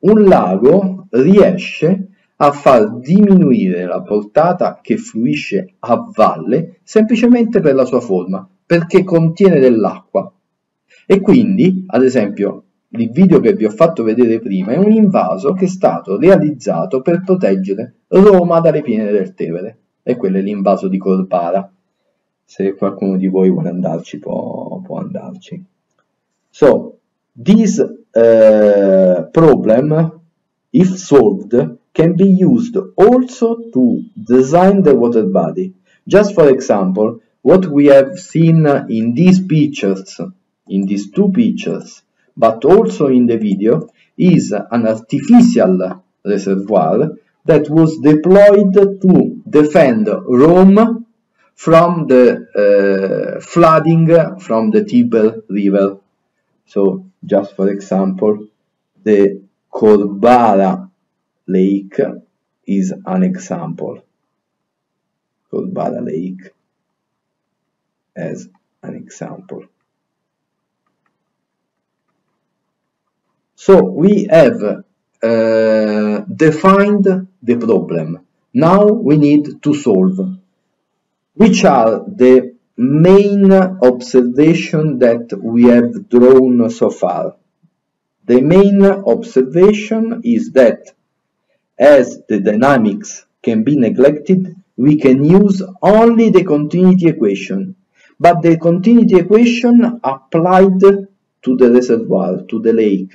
un lago riesce a far diminuire la portata che fluisce a valle semplicemente per la sua forma, perché contiene dell'acqua. E quindi, ad esempio, il video che vi ho fatto vedere prima è un invaso che è stato realizzato per proteggere Roma dalle piene del Tevere e quello è l'invaso di Corbara se qualcuno di voi vuole andarci può, può andarci so this uh, problem if solved can be used also to design the water body just for example what we have seen in these pictures in these two pictures but also in the video, is an artificial reservoir that was deployed to defend Rome from the uh, flooding from the Tiber River. So, just for example, the Corbara Lake is an example. Corbara Lake as an example. So we have uh, defined the problem. Now we need to solve. Which are the main observation that we have drawn so far? The main observation is that as the dynamics can be neglected, we can use only the continuity equation, but the continuity equation applied to the reservoir, to the lake,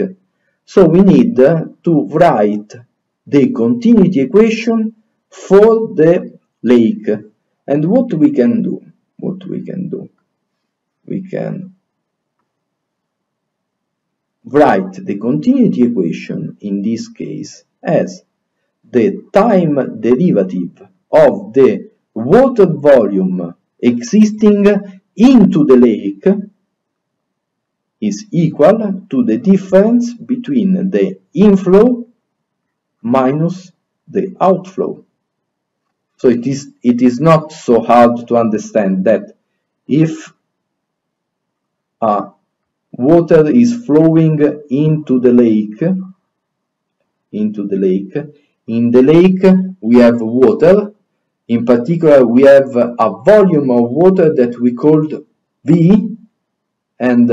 so we need to write the continuity equation for the lake. And what we can do? What we can do? We can write the continuity equation in this case as the time derivative of the water volume existing into the lake is equal to the difference between the inflow minus the outflow. So it is, it is not so hard to understand that if uh, water is flowing into the lake, into the lake, in the lake we have water, in particular we have a volume of water that we called V and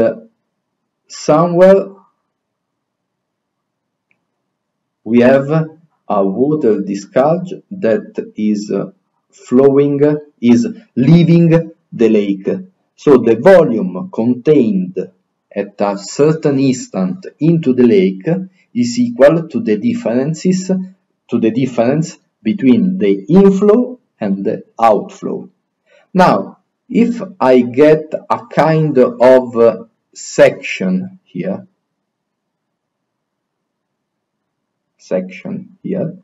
somewhere we have a water discharge that is uh, flowing, is leaving the lake. So the volume contained at a certain instant into the lake is equal to the differences to the difference between the inflow and the outflow. Now, if I get a kind of uh, section here section here.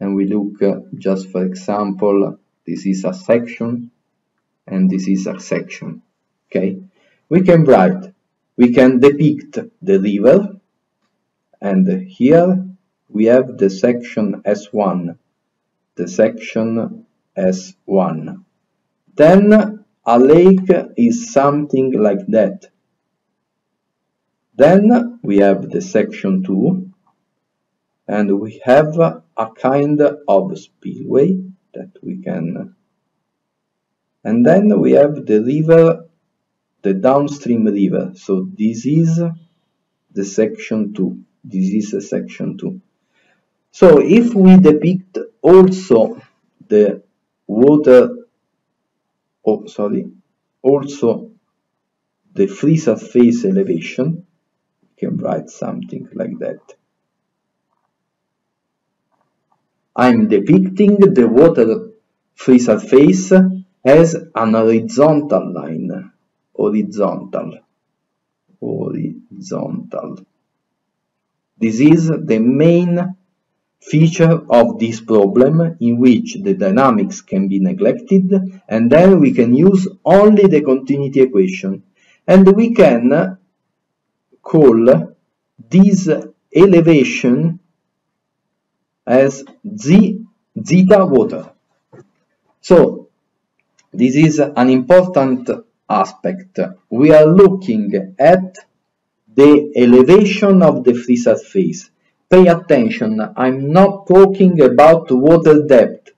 And we look uh, just for example this is a section and this is a section okay? We can write we can depict the river. And here we have the section S1 the section S1 then a lake is something like that. Then we have the section 2 and we have a kind of spillway that we can and then we have the river the downstream river. So this is the section 2 this is a section 2 so if we depict also the water oh sorry also the free surface elevation can write something like that. I'm depicting the water free surface as an horizontal line. Horizontal. Horizontal. This is the main feature of this problem in which the dynamics can be neglected and then we can use only the continuity equation. And we can call this elevation as z zeta water. So this is an important aspect. We are looking at the elevation of the free surface Pay attention, I'm not talking about water depth,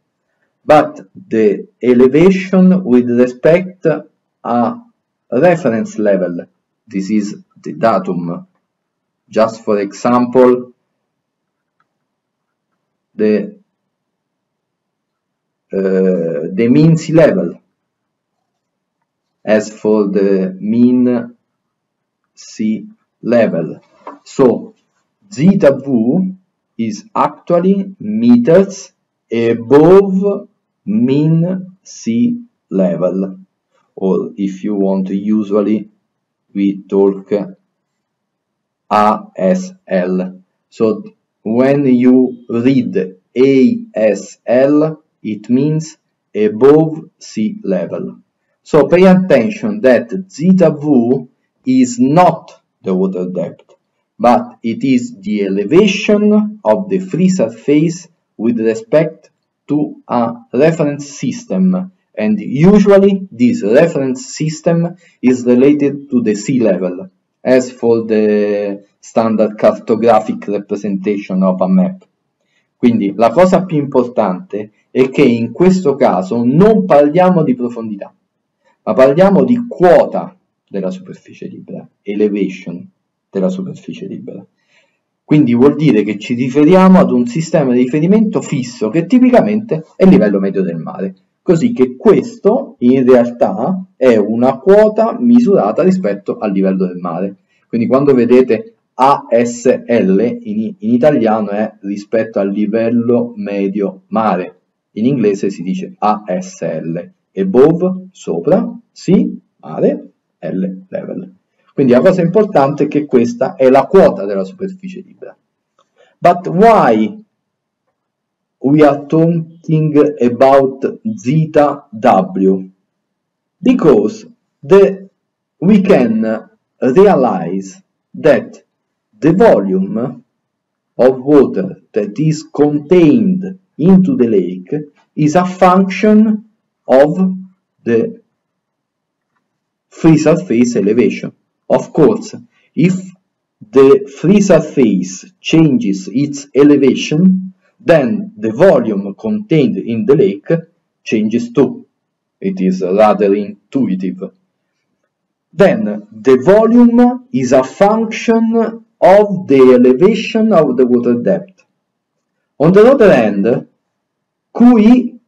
but the elevation with respect a reference level. this is the datum. Just for example, the uh, the mean sea level. As for the mean sea level, so zeta v is actually meters above mean sea level or if you want usually we talk ASL so when you read ASL it means above sea level. So pay attention that zeta v is not the water depth but it is the elevation of the free surface with respect to a reference system and usually this reference system is related to the sea level as for the standard cartographic representation of a map. Quindi la cosa più importante è che in questo caso non parliamo di profondità, ma parliamo di quota della superficie libera, elevation della superficie libera. Quindi vuol dire che ci riferiamo ad un sistema di riferimento fisso che tipicamente è il livello medio del mare, così che questo in realtà è una quota misurata rispetto al livello del mare. Quindi quando vedete ASL in, in italiano è rispetto al livello medio mare, in inglese si dice ASL, above, sopra, sea, mare, L, level. Quindi la cosa importante è che questa è la quota della superficie libera. But why we are talking about zeta W? Because the, we can realize that the volume of water that is contained into the lake is a function of the free surface elevation. Of course, if the free surface changes its elevation, then the volume contained in the lake changes too. It is rather intuitive. Then the volume is a function of the elevation of the water depth. On the other hand, QE,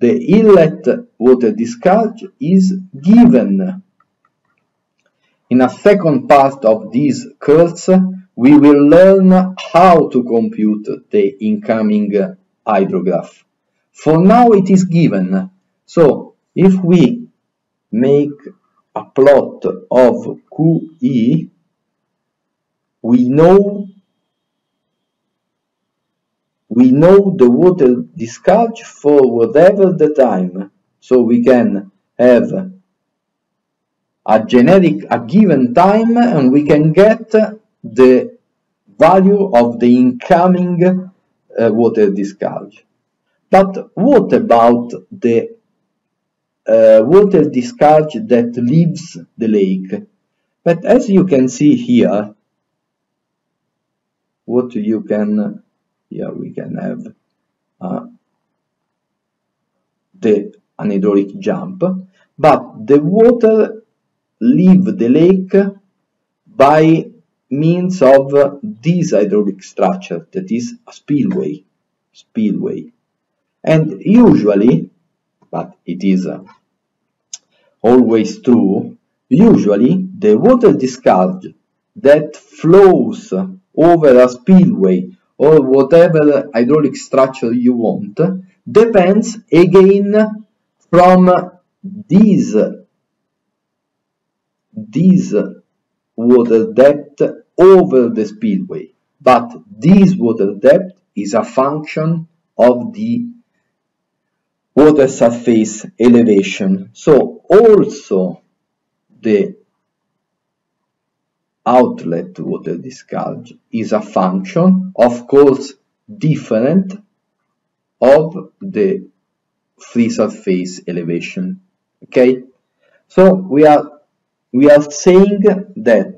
the inlet water discharge, is given in a second part of these course, we will learn how to compute the incoming hydrograph. For now it is given, so if we make a plot of QE, we know we know the water discharge for whatever the time, so we can have a generic a given time and we can get the value of the incoming uh, water discharge. But what about the uh, water discharge that leaves the lake? But as you can see here, what you can, here we can have uh, the an jump, but the water leave the lake by means of this hydraulic structure that is a spillway spillway and usually but it is uh, always true usually the water discharge that flows over a spillway or whatever hydraulic structure you want depends again from this this water depth over the spillway, but this water depth is a function of the water surface elevation. So also the outlet water discharge is a function, of course, different of the free surface elevation. Okay, so we are we are saying that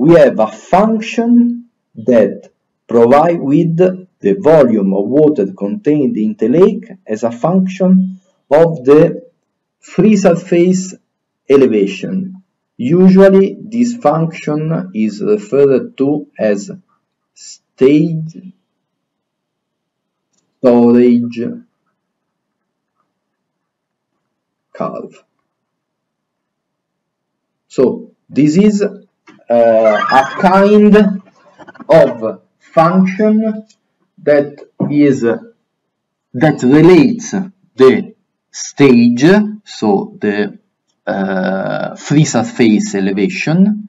we have a function that provide with the volume of water contained in the lake as a function of the free surface elevation. Usually this function is referred to as stage storage curve. So this is a kind of function that is that relates the stage, so the uh, free surface elevation,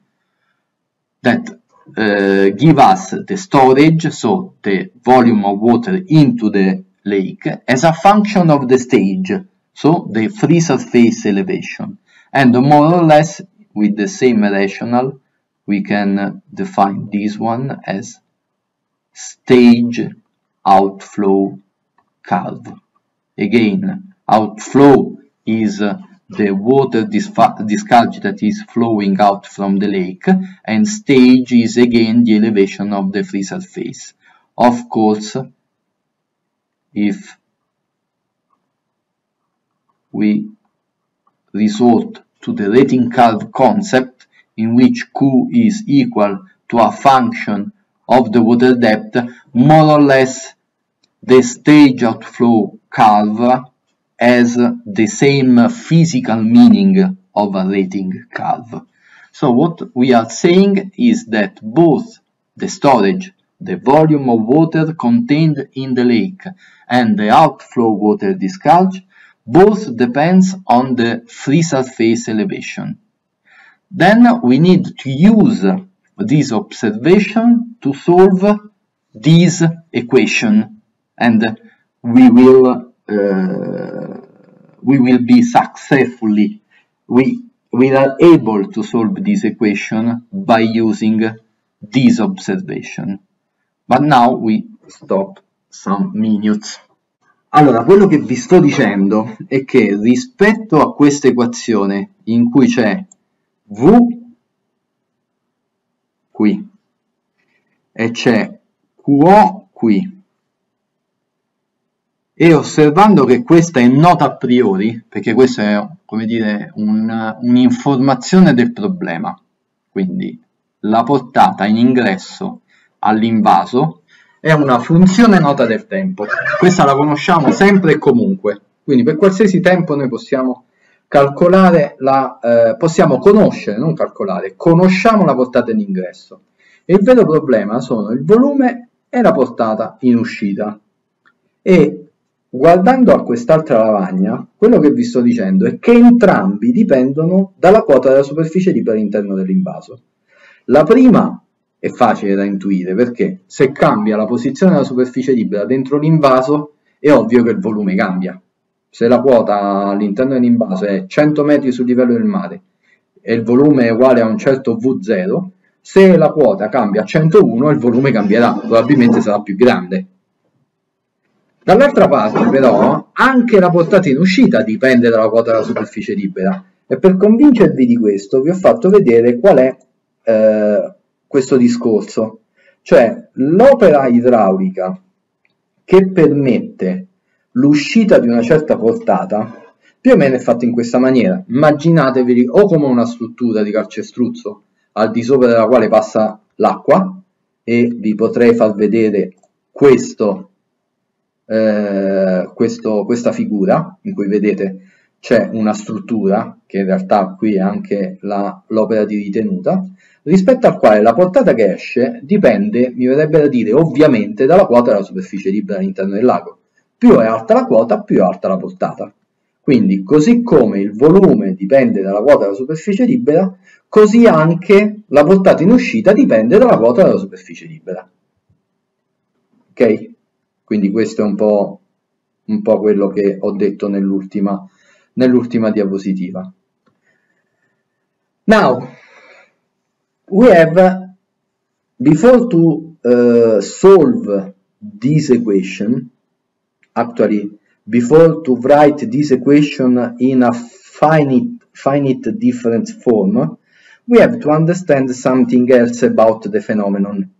that uh, give us the storage, so the volume of water into the lake, as a function of the stage, so the free surface elevation. And more or less with the same rationale, we can define this one as stage outflow curve. Again, outflow is the water discharge that is flowing out from the lake and stage is again the elevation of the free surface. Of course, if we resort to the rating curve concept in which Q is equal to a function of the water depth, more or less the stage outflow curve has the same physical meaning of a rating curve. So what we are saying is that both the storage, the volume of water contained in the lake, and the outflow water discharge both depends on the free surface elevation. Then we need to use this observation to solve this equation. And we will uh, we will be successfully we we are able to solve this equation by using this observation. But now we stop some minutes. Allora quello che vi sto dicendo è che rispetto a questa equazione in cui c'è v qui. E c'è qo qui. E osservando che questa è nota a priori, perché questa è come dire un'informazione un del problema, quindi la portata in ingresso all'invaso è una funzione nota del tempo. Questa la conosciamo sempre e comunque, quindi per qualsiasi tempo noi possiamo calcolare la, eh, possiamo conoscere, non calcolare, conosciamo la portata in ingresso. E il vero problema sono il volume e la portata in uscita. E Guardando a quest'altra lavagna, quello che vi sto dicendo è che entrambi dipendono dalla quota della superficie libera all'interno dell'invaso. La prima è facile da intuire perché se cambia la posizione della superficie libera dentro l'invaso è ovvio che il volume cambia. Se la quota all'interno dell'invaso è 100 metri sul livello del mare e il volume è uguale a un certo V0, se la quota cambia a 101 il volume cambierà, probabilmente sarà più grande. Dall'altra parte però anche la portata in uscita dipende dalla quota della superficie libera. E per convincervi di questo vi ho fatto vedere qual è eh, questo discorso, cioè l'opera idraulica che permette l'uscita di una certa portata più o meno è fatta in questa maniera. Immaginatevi o come una struttura di calcestruzzo al di sopra della quale passa l'acqua e vi potrei far vedere questo eh, questo, questa figura in cui vedete c'è una struttura, che in realtà qui è anche l'opera di ritenuta, rispetto al quale la portata che esce dipende, mi verrebbe da dire, ovviamente dalla quota della superficie libera all'interno del lago. Più è alta la quota, più è alta la portata. Quindi, così come il volume dipende dalla quota della superficie libera, così anche la portata in uscita dipende dalla quota della superficie libera. Ok? Quindi questo è un po', un po quello che ho detto nell'ultima nell'ultima diapositiva. Now, we have, before to uh, solve this equation, actually, before to write this equation in a finite, finite difference form, we have to understand something else about the phenomenon.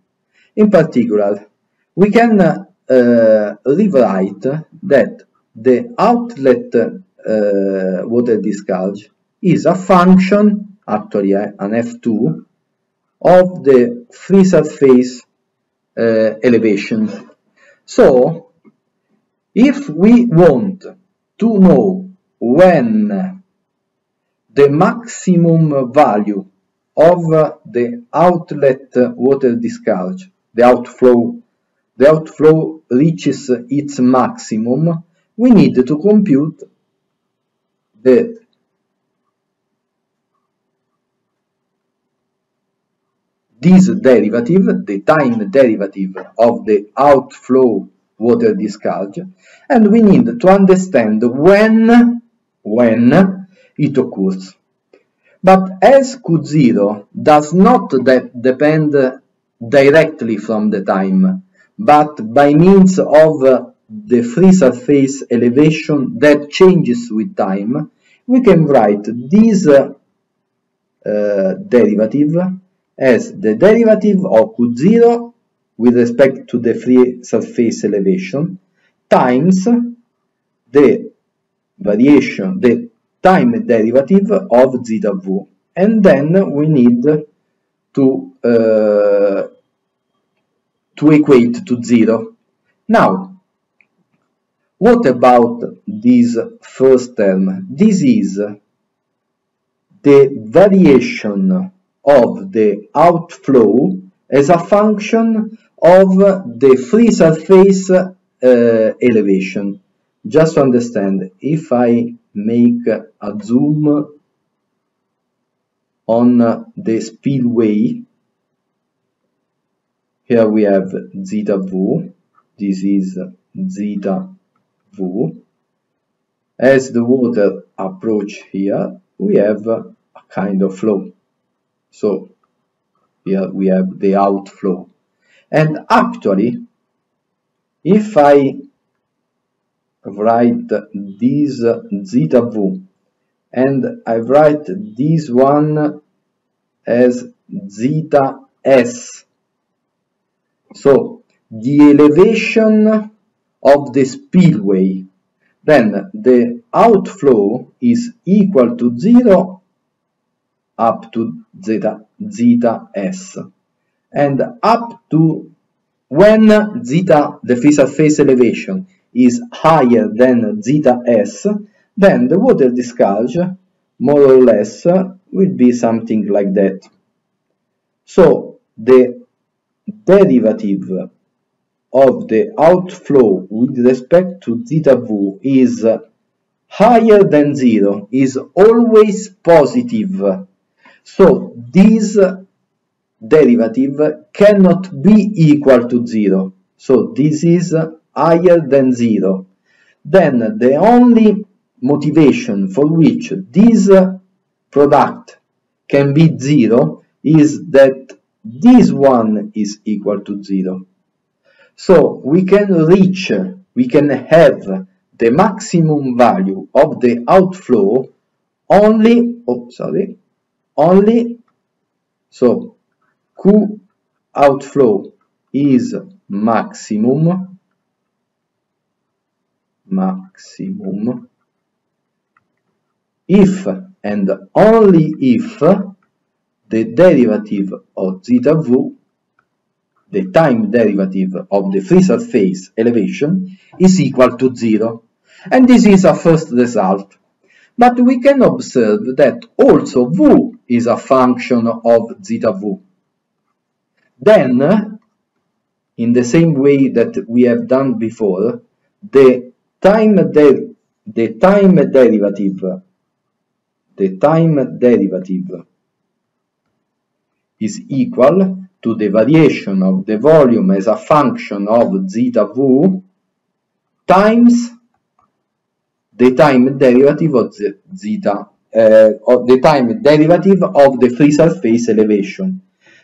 In particular, we can uh, rewrite that the outlet uh, water discharge is a function actually uh, an F2 of the free surface uh, elevation. So, if we want to know when the maximum value of the outlet water discharge, the outflow, the outflow reaches its maximum, we need to compute the this derivative, the time derivative of the outflow water discharge, and we need to understand when, when it occurs. But as Q0 does not de depend directly from the time, but by means of the free surface elevation that changes with time, we can write this uh, derivative as the derivative of Q0 with respect to the free surface elevation times the variation, the time derivative of zeta v. And then we need to, uh, to equate to zero. Now, what about this first term? This is the variation of the outflow as a function of the free surface uh, elevation. Just to understand, if I make a zoom on the spillway, here we have zeta v, this is zeta V. As the water approach here, we have a kind of flow. So here we have the outflow. And actually, if I write this zeta v and I write this one as zeta s, so the elevation of the spillway, then the outflow is equal to 0 up to zeta, zeta s. And up to when zeta, the free surface elevation, is higher than zeta s, then the water discharge, more or less, will be something like that. So the derivative of the outflow with respect to zeta v is higher than zero, is always positive. So this derivative cannot be equal to zero. So this is higher than zero. Then the only motivation for which this product can be zero is that this one is equal to zero. So we can reach, we can have the maximum value of the outflow only, oh sorry, only, so Q outflow is maximum, maximum, if and only if the derivative of zeta v the time derivative of the free surface elevation is equal to zero. And this is a first result. But we can observe that also v is a function of zeta v. Then, in the same way that we have done before, the time, the time derivative, the time derivative is equal to the variation of the volume as a function of zeta v times the time derivative of zeta uh, of the time derivative of the free surface elevation.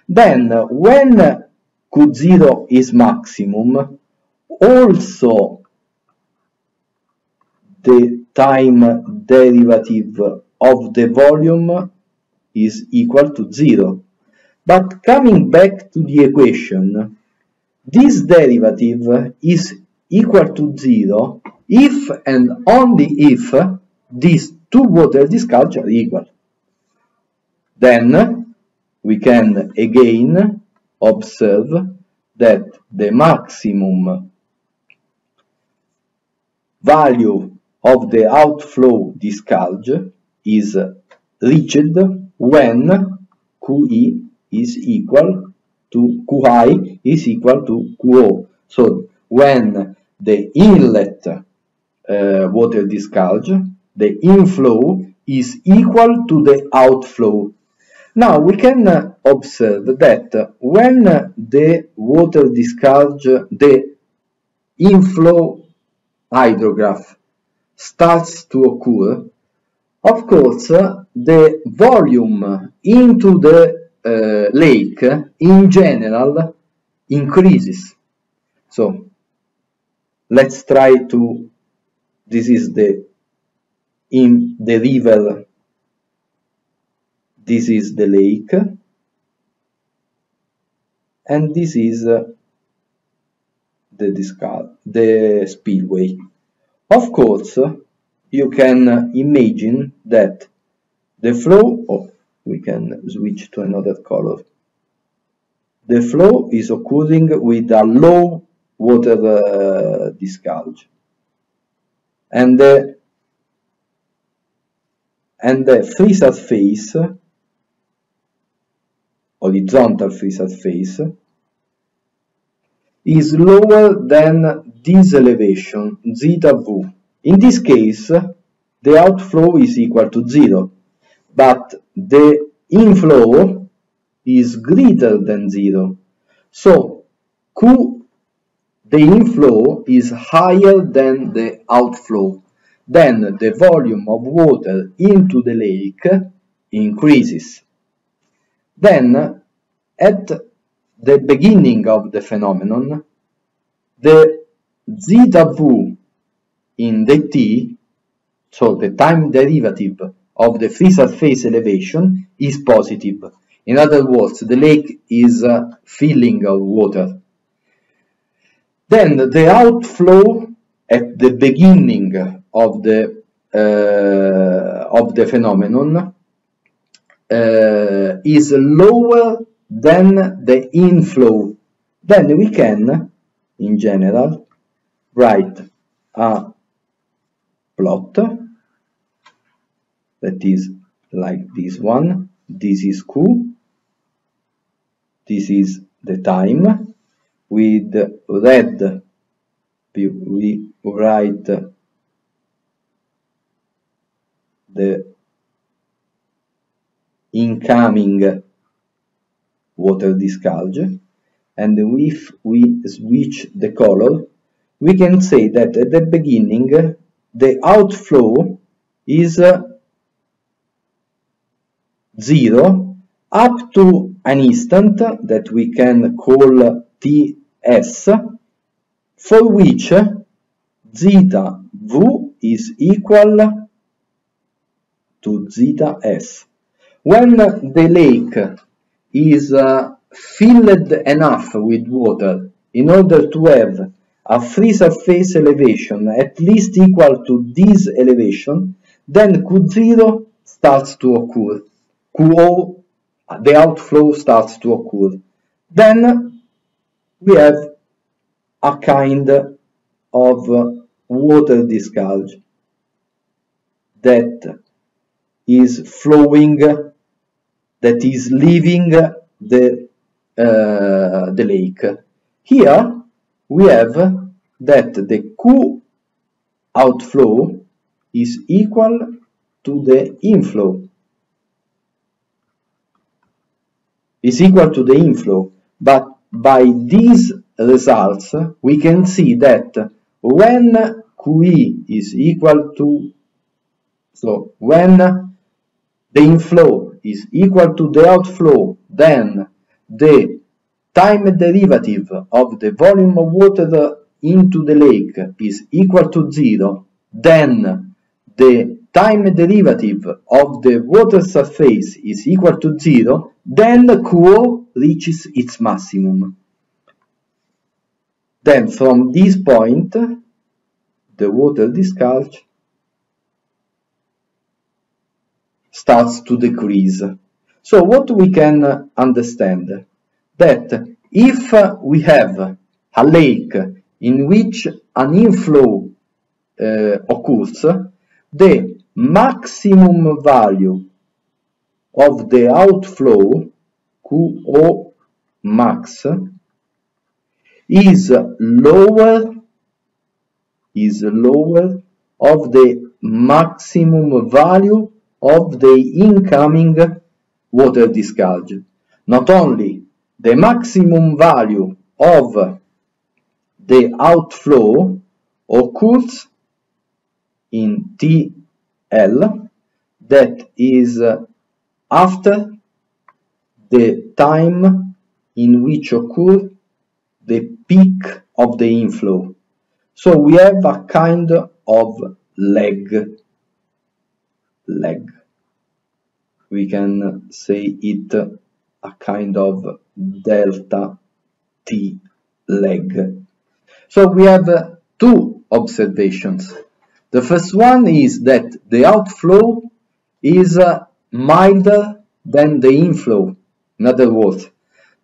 Then when Q0 is maximum, also the time derivative of the volume is equal to 0 but coming back to the equation, this derivative is equal to 0 if and only if these two water discharge are equal. Then we can again observe that the maximum value of the outflow discharge is reached when QE is equal to Qi is equal to Qo. So when the inlet uh, water discharge, the inflow is equal to the outflow. Now we can uh, observe that when the water discharge, the inflow hydrograph starts to occur, of course, the volume into the uh, lake in general increases. So let's try to, this is the, in the river, this is the lake, and this is uh, the the spillway. Of course, you can imagine that the flow, oh, we can switch to another color. The flow is occurring with a low water uh, discharge. And the, and the free surface, horizontal free surface, is lower than this elevation, zeta v. In this case, the outflow is equal to zero, but the inflow is greater than zero. So Q, the inflow is higher than the outflow. Then the volume of water into the lake increases. Then at the beginning of the phenomenon, the v in the t, so the time derivative of the free surface elevation is positive. In other words, the lake is uh, filling of water. Then the outflow at the beginning of the uh, of the phenomenon uh, is lower than the inflow. Then we can, in general, write a plot that is like this one. This is Q. This is the time. With red, we write the incoming water discharge and if we switch the color we can say that at the beginning the outflow is uh, 0 up to an instant that we can call ts for which zeta v is equal to zeta s. When the lake is uh, filled enough with water in order to have a free surface elevation at least equal to this elevation, then Q0 starts to occur. Qo, the outflow starts to occur. Then we have a kind of water discharge that is flowing that is leaving the, uh, the lake. Here we have that the Q outflow is equal to the inflow. Is equal to the inflow, but by these results we can see that when QE is equal to so when the inflow is equal to the outflow, then the time derivative of the volume of water into the lake is equal to zero, then the time derivative of the water surface is equal to zero, then Qo reaches its maximum. Then from this point, the water discharge starts to decrease. So what we can understand? That if we have a lake in which an inflow uh, occurs, the maximum value of the outflow QO max is lower is lower of the maximum value of the incoming water discharge. Not only the maximum value of the outflow occurs in TL that is after the time in which occur the peak of the inflow. So we have a kind of lag. Lag. We can say it a kind of delta T leg. So we have two observations. The first one is that the outflow is milder than the inflow. In other words,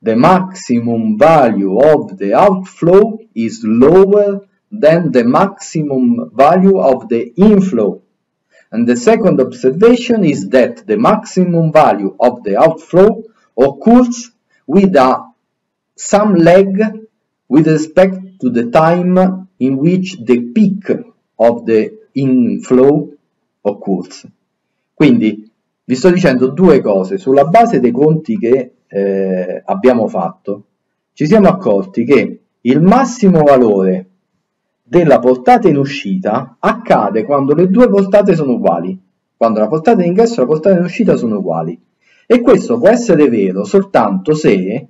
the maximum value of the outflow is lower than the maximum value of the inflow. And the second observation is that the maximum value of the outflow occurs with a, some lag with respect to the time in which the peak of the inflow occurs. Quindi vi sto dicendo due cose. Sulla base dei conti che eh, abbiamo fatto, ci siamo accorti che il massimo valore della portata in uscita accade quando le due portate sono uguali, quando la portata in ingresso e la portata in uscita sono uguali. E questo può essere vero soltanto se,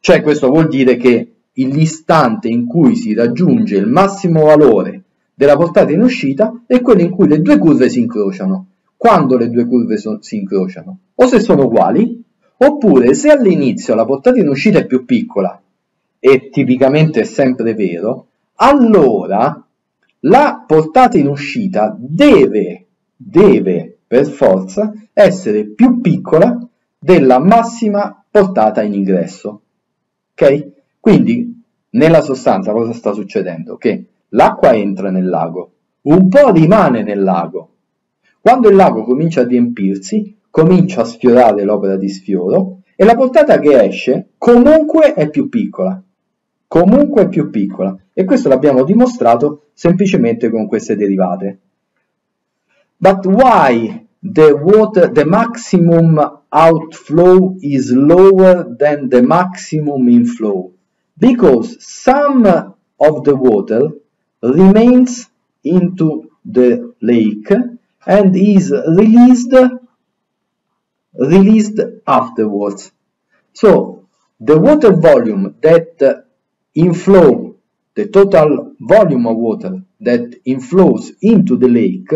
cioè questo vuol dire che l'istante in cui si raggiunge il massimo valore della portata in uscita è quello in cui le due curve si incrociano. Quando le due curve so si incrociano? O se sono uguali, oppure se all'inizio la portata in uscita è più piccola, e tipicamente è sempre vero, allora la portata in uscita deve, deve per forza essere più piccola della massima portata in ingresso. Ok? Quindi, nella sostanza cosa sta succedendo? Che l'acqua entra nel lago, un po' rimane nel lago. Quando il lago comincia a riempirsi, comincia a sfiorare l'opera di sfioro e la portata che esce comunque è più piccola. Comunque più piccola. E questo l'abbiamo dimostrato semplicemente con queste derivate. But why the water, the maximum outflow is lower than the maximum inflow? Because some of the water remains into the lake and is released released afterwards. So the water volume that inflow, the total volume of water that inflows into the lake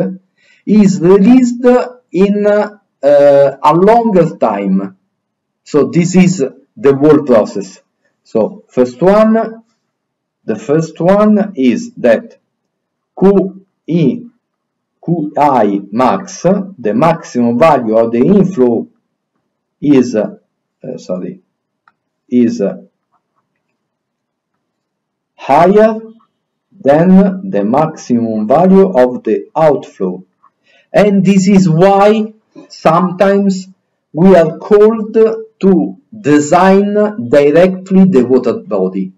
is released in uh, a longer time. So this is the whole process. So first one, the first one is that QI, QI max, the maximum value of the inflow is, uh, sorry, is higher than the maximum value of the outflow. And this is why sometimes we are called to design directly the water body.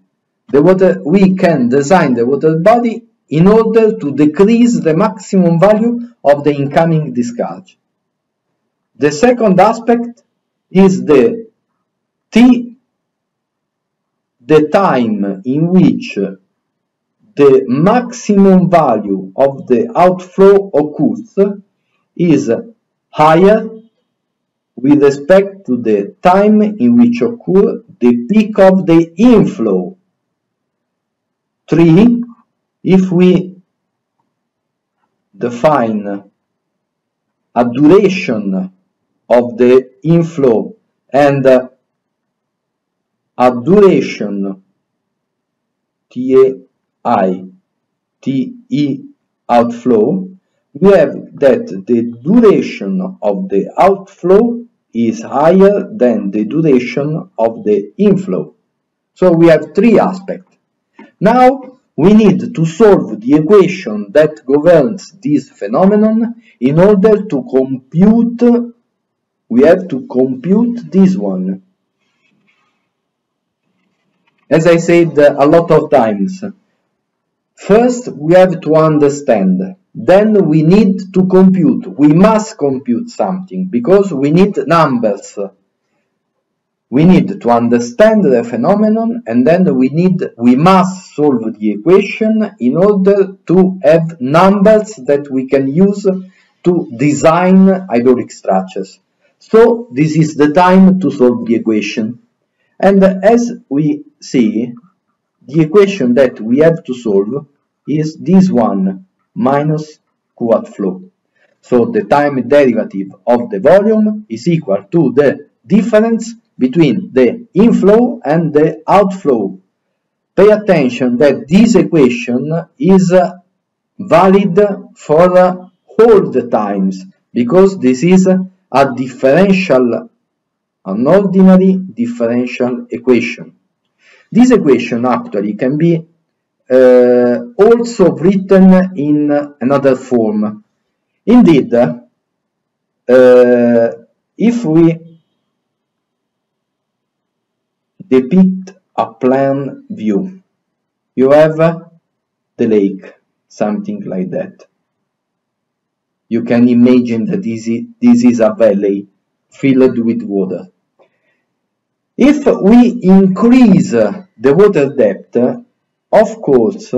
The water, we can design the water body in order to decrease the maximum value of the incoming discharge. The second aspect is the T, the time in which the maximum value of the outflow occurs is higher with respect to the time in which occur the peak of the inflow. 3. If we define a duration of the inflow and a duration TE outflow, we have that the duration of the outflow is higher than the duration of the inflow. So we have three aspects. Now we need to solve the equation that governs this phenomenon in order to compute, we have to compute this one. As I said a lot of times, first we have to understand then we need to compute. We must compute something because we need numbers. We need to understand the phenomenon and then we need we must solve the equation in order to have numbers that we can use to design hydraulic structures. So this is the time to solve the equation. And as we see, the equation that we have to solve is this one minus Q flow. So the time derivative of the volume is equal to the difference between the inflow and the outflow. Pay attention that this equation is valid for all the times because this is a differential, an ordinary differential equation. This equation actually can be uh, also written in another form. Indeed, uh, if we depict a plan view, you have the lake, something like that. You can imagine that this is, this is a valley filled with water. If we increase the water depth, of course,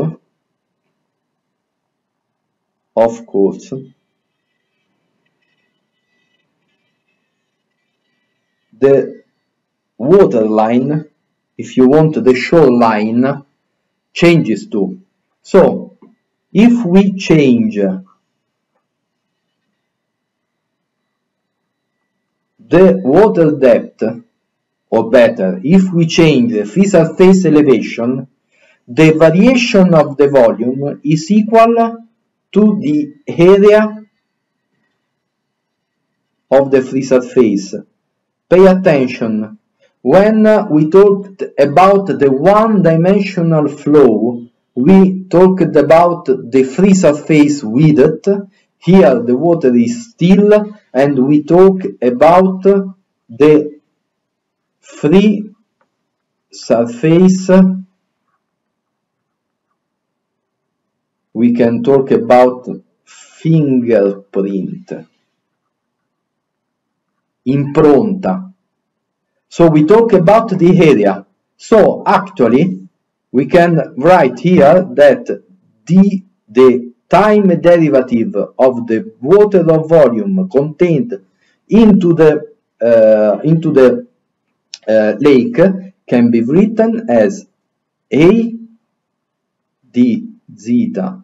of course, the water line, if you want the shoreline, changes too. So, if we change the water depth, or better, if we change the free surface elevation, the variation of the volume is equal to the area of the free surface. Pay attention, when we talked about the one-dimensional flow, we talked about the free surface width, here the water is still, and we talk about the free surface we can talk about fingerprint, impronta. So we talk about the area. So actually, we can write here that the, the time derivative of the water of volume contained into the uh, into the uh, lake can be written as a d zeta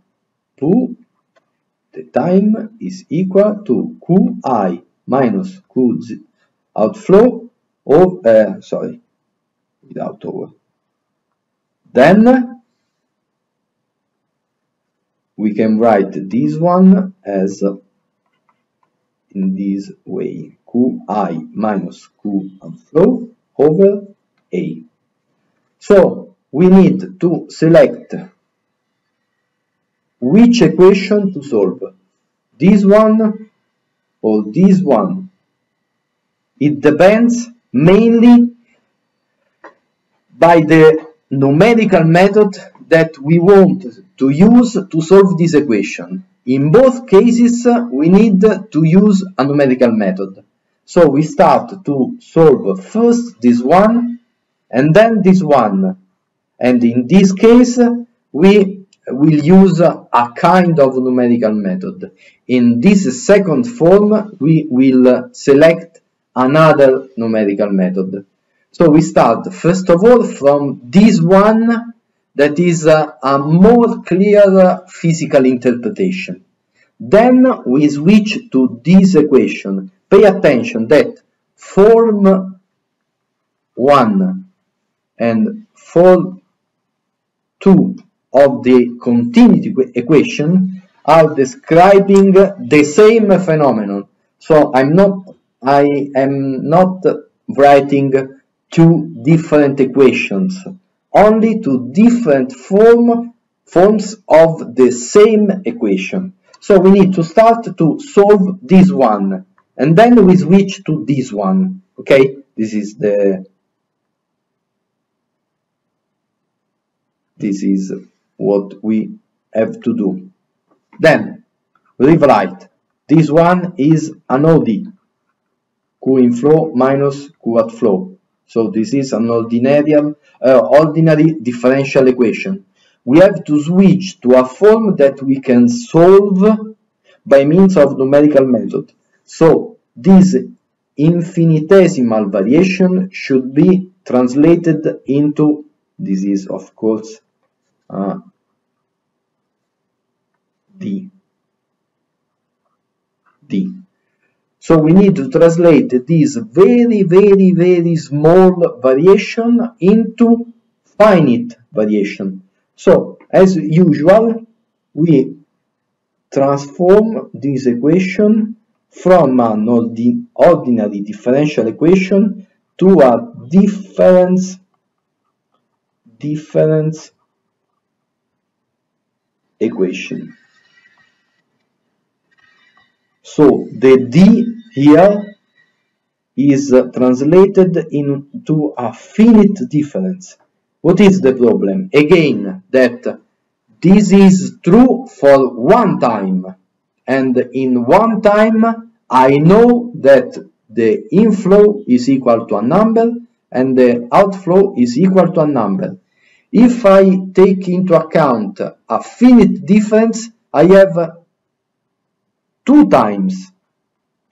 Q, the time is equal to Qi minus Q outflow of, uh, sorry, without over. Then we can write this one as in this way, Qi minus Q outflow over A. So we need to select which equation to solve? This one or this one? It depends mainly by the numerical method that we want to use to solve this equation. In both cases, we need to use a numerical method. So we start to solve first this one and then this one. And in this case, we will use a kind of numerical method. In this second form, we will select another numerical method. So we start first of all from this one that is a, a more clear physical interpretation. Then we switch to this equation. Pay attention that form 1 and form 2 of the continuity equation are describing the same phenomenon. So I'm not I am not writing two different equations, only two different form, forms of the same equation. So we need to start to solve this one, and then we switch to this one, okay? This is the, this is what we have to do. Then, rewrite. This one is an OD, Q inflow minus Q outflow. So this is an ordinary, uh, ordinary differential equation. We have to switch to a form that we can solve by means of numerical method. So this infinitesimal variation should be translated into, this is of course uh, D. D. So we need to translate this very, very, very small variation into finite variation. So, as usual, we transform this equation from an ordinary differential equation to a difference difference equation. So the D here is translated into a finite difference. What is the problem? Again, that this is true for one time. And in one time, I know that the inflow is equal to a number and the outflow is equal to a number. If I take into account a finite difference, I have two times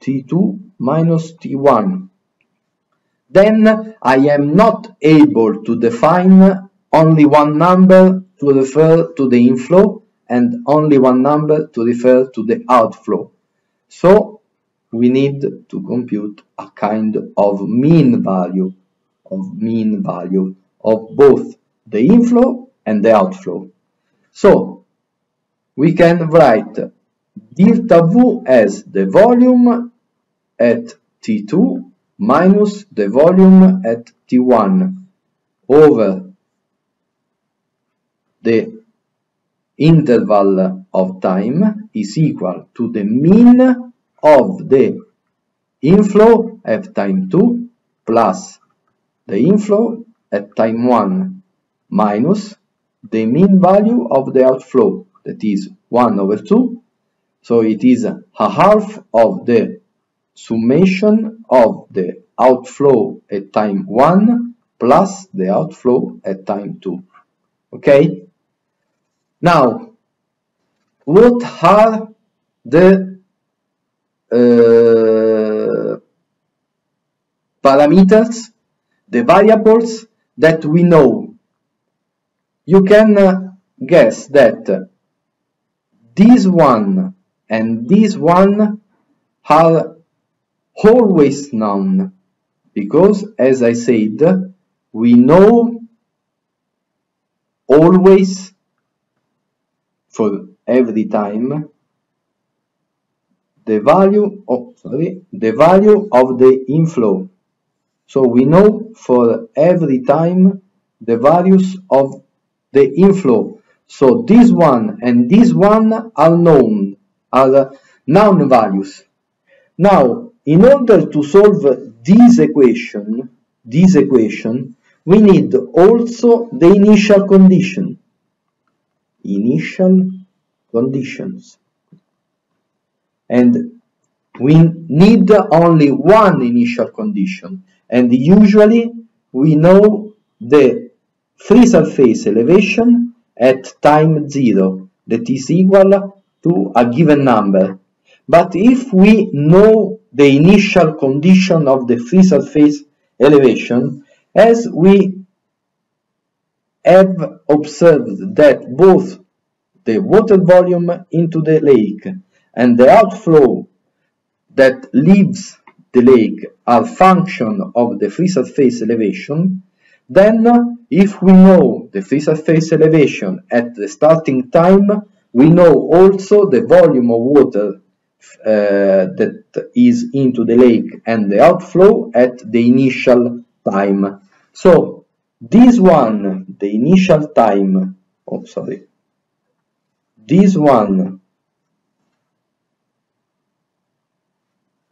t2 minus t1. Then I am not able to define only one number to refer to the inflow and only one number to refer to the outflow. So we need to compute a kind of mean value of mean value of both the inflow and the outflow. So we can write delta V as the volume at T2 minus the volume at T1 over the interval of time is equal to the mean of the inflow at time 2 plus the inflow at time 1 minus the mean value of the outflow that is 1 over 2 so it is a half of the summation of the outflow at time 1 plus the outflow at time 2. Okay? Now, what are the uh, parameters, the variables that we know? You can uh, guess that this one and this one are always known because as I said we know always for every time the value of sorry the value of the inflow so we know for every time the values of the inflow so this one and this one are known are noun values. Now, in order to solve this equation, this equation, we need also the initial condition. Initial conditions. And we need only one initial condition. And usually we know the free surface elevation at time zero that is equal to a given number. But if we know the initial condition of the free surface elevation, as we have observed that both the water volume into the lake and the outflow that leaves the lake are function of the free surface elevation, then if we know the free surface elevation at the starting time, we know also the volume of water uh, that is into the lake and the outflow at the initial time. So this one, the initial time, oh sorry, this one,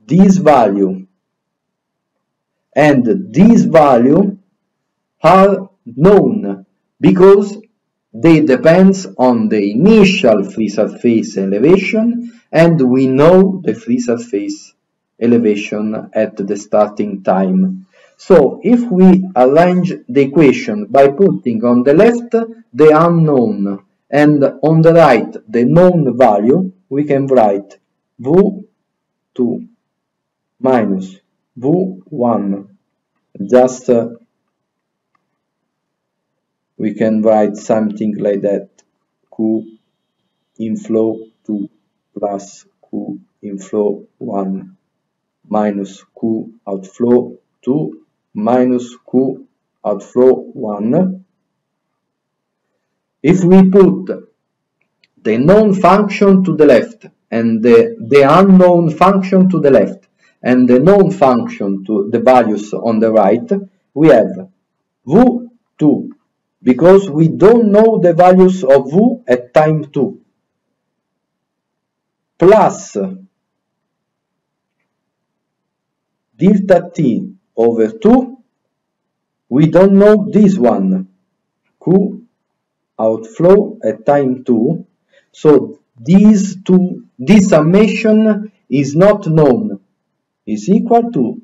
this value and this value are known because they depends on the initial free surface elevation and we know the free surface elevation at the starting time. So if we arrange the equation by putting on the left the unknown and on the right the known value, we can write V2 minus V1 just uh, we can write something like that q inflow 2 plus q inflow 1 minus q outflow 2 minus q outflow 1 if we put the known function to the left and the, the unknown function to the left and the known function to the values on the right, we have v2 because we don't know the values of v at time 2 plus delta t over 2 we don't know this one. Q outflow at time 2 so these two this summation is not known. Is equal to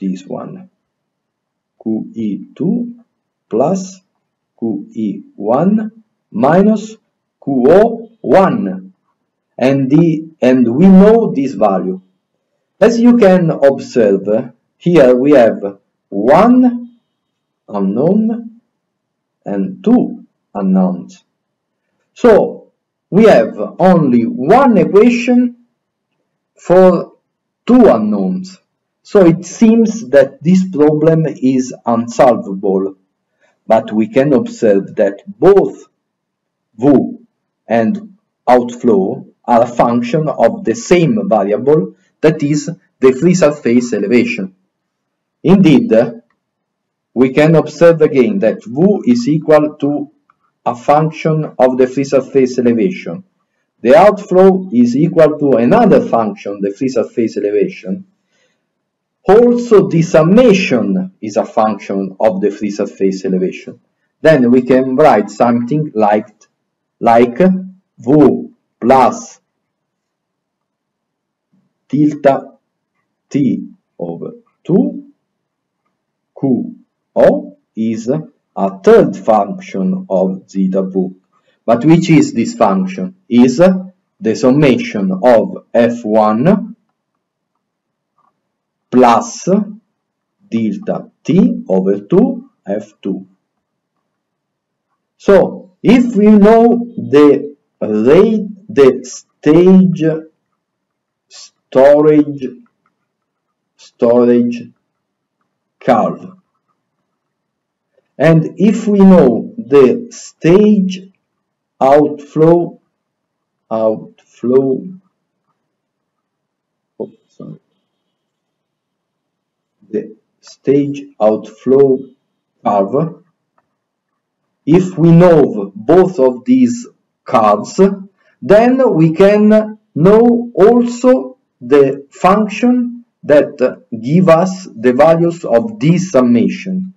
this one. QE2 plus QE1 minus QO1 and the and we know this value. As you can observe here we have one unknown and two unknowns so we have only one equation for two unknowns. So it seems that this problem is unsolvable, but we can observe that both V and outflow are a function of the same variable, that is the free surface elevation. Indeed, we can observe again that V is equal to a function of the free surface elevation, the outflow is equal to another function, the free surface elevation. Also, the summation is a function of the free surface elevation. Then we can write something like, like V plus delta t over 2 qo is a third function of zeta v. But which is this function? Is the summation of f1 plus delta t over 2 f2. So, if we know the rate, the stage storage storage curve, and if we know the stage outflow outflow oh, sorry, the stage outflow curve if we know both of these curves then we can know also the function that give us the values of this summation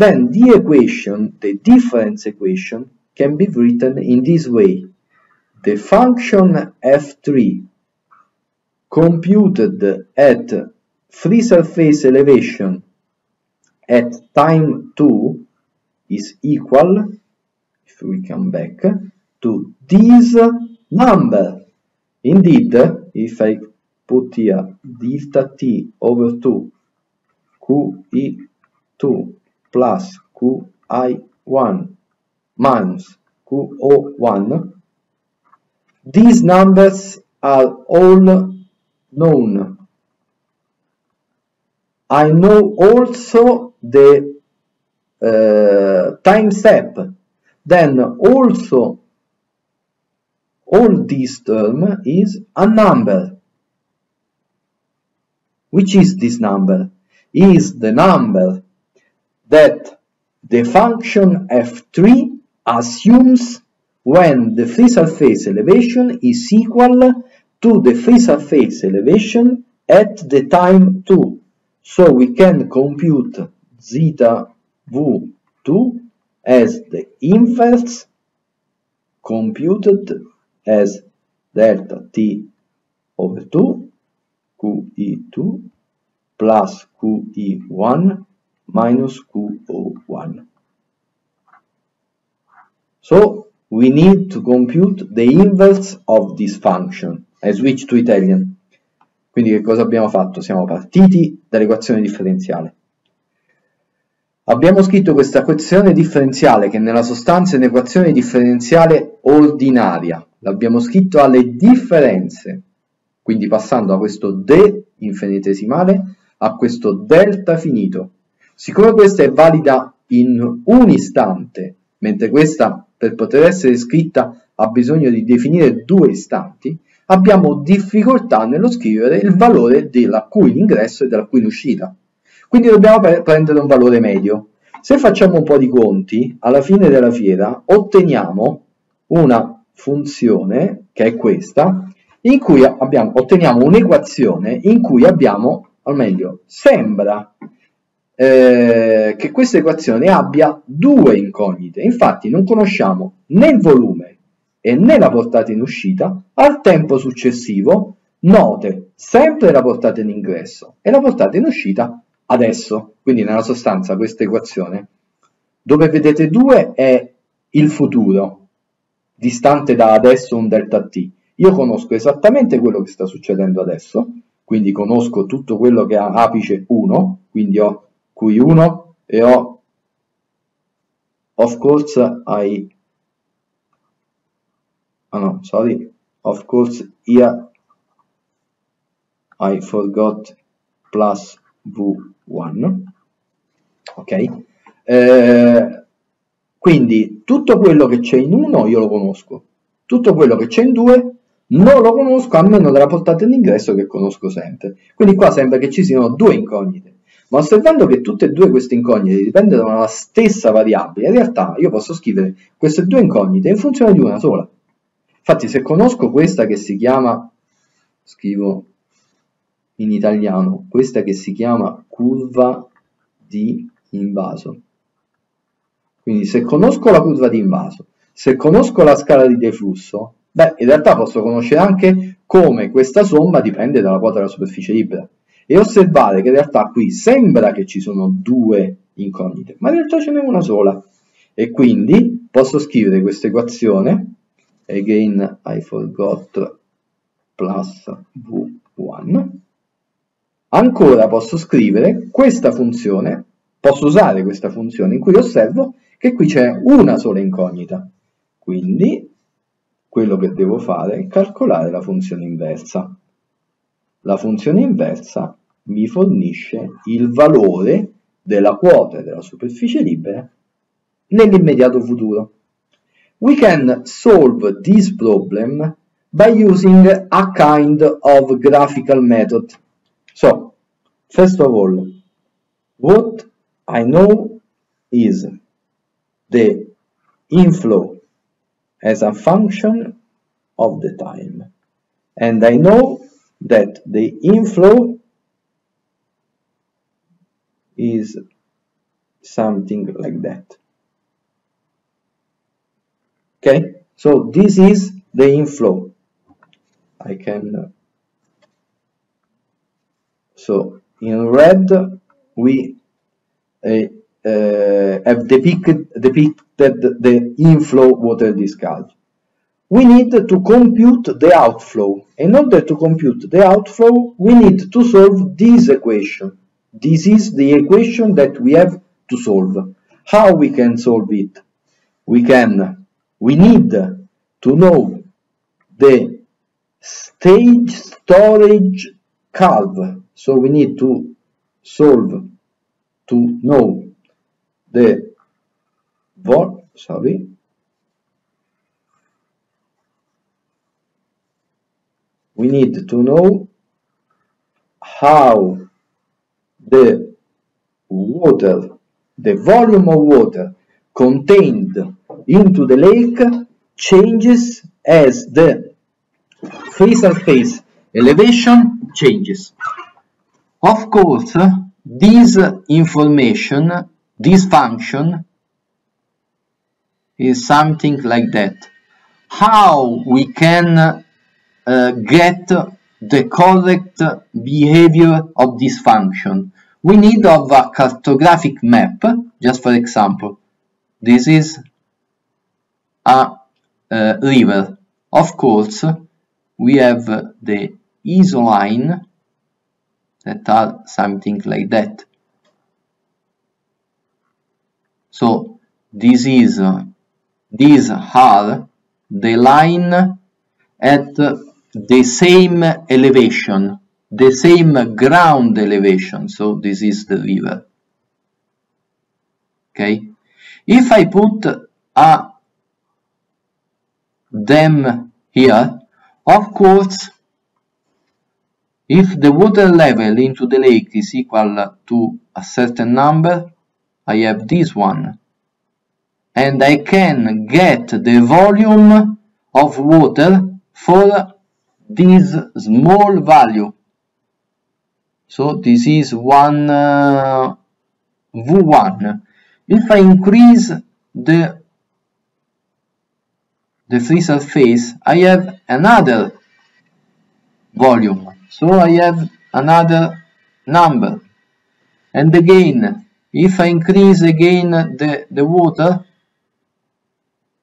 then the equation the difference equation can be written in this way. The function f3 computed at free surface elevation at time 2 is equal, if we come back, to this number. Indeed, if I put here delta t over 2 qe2 plus qi1 minus qo1. These numbers are all known. I know also the uh, time step. Then also all this term is a number. Which is this number? Is the number that the function f3 assumes when the free surface elevation is equal to the free surface elevation at the time 2. So we can compute zeta v2 as the inverse computed as delta t over 2 QE2 plus QE1 minus QO1. So we need to compute the inverse of this function. I switch to Italian. Quindi che cosa abbiamo fatto? Siamo partiti dall'equazione differenziale. Abbiamo scritto questa equazione differenziale che nella sostanza è un'equazione differenziale ordinaria. L'abbiamo scritto alle differenze, quindi passando da questo d infinitesimale a questo delta finito. Siccome questa è valida in un istante, mentre questa per poter essere scritta ha bisogno di definire due istanti, abbiamo difficoltà nello scrivere il valore della cui in ingresso e della cui in uscita. Quindi dobbiamo prendere un valore medio. Se facciamo un po' di conti, alla fine della fiera otteniamo una funzione, che è questa, in cui abbiamo, otteniamo un'equazione in cui abbiamo, o meglio, sembra eh, che questa equazione abbia due incognite. Infatti non conosciamo né il volume e né la portata in uscita al tempo successivo, note sempre la portata in ingresso e la portata in uscita adesso. Quindi nella sostanza questa equazione, dove vedete 2 è il futuro, distante da adesso un delta t. Io conosco esattamente quello che sta succedendo adesso, quindi conosco tutto quello che ha apice 1, quindi ho Q1 e ho of course I oh no sorry of course here I forgot plus V1 ok? Eh, quindi tutto quello che c'è in 1 io lo conosco tutto quello che c'è in 2 non lo conosco a meno della portata d'ingresso che conosco sempre. Quindi qua sembra che ci siano due incognite ma osservando che tutte e due queste incognite dipendono dalla stessa variabile, in realtà io posso scrivere queste due incognite in funzione di una sola. Infatti se conosco questa che si chiama, scrivo in italiano, questa che si chiama curva di invaso. Quindi se conosco la curva di invaso, se conosco la scala di deflusso, beh, in realtà posso conoscere anche come questa somma dipende dalla quota della superficie libera e osservare che in realtà qui sembra che ci sono due incognite, ma in realtà ce n'è una sola. E quindi posso scrivere questa equazione, again I forgot plus v1, ancora posso scrivere questa funzione, posso usare questa funzione in cui osservo che qui c'è una sola incognita. Quindi quello che devo fare è calcolare la funzione inversa. La funzione inversa mi fornisce il valore della quota della superficie libera nell'immediato futuro. We can solve this problem by using a kind of graphical method. So, first of all, what I know is the inflow as a function of the time. And I know that the inflow is something like that. Okay, so this is the inflow. I can, so in red we uh, uh, have depicted, depicted the inflow water discharge we need to compute the outflow. In order to compute the outflow, we need to solve this equation. This is the equation that we have to solve. How we can solve it? We can, we need to know the stage storage curve. So we need to solve to know the, sorry, we need to know how the water, the volume of water contained into the lake changes as the free surface elevation changes. Of course, this information, this function is something like that. How we can uh, get the correct behavior of this function? We need of a cartographic map, just for example. This is a, a river. Of course, we have the isoline that are something like that. So this is these are the line at the same elevation, the same ground elevation. So this is the river. Okay. If I put a dam here, of course, if the water level into the lake is equal to a certain number, I have this one. And I can get the volume of water for this small value. So this is one uh, V1. If I increase the the free surface, I have another volume. So I have another number. And again, if I increase again the, the water,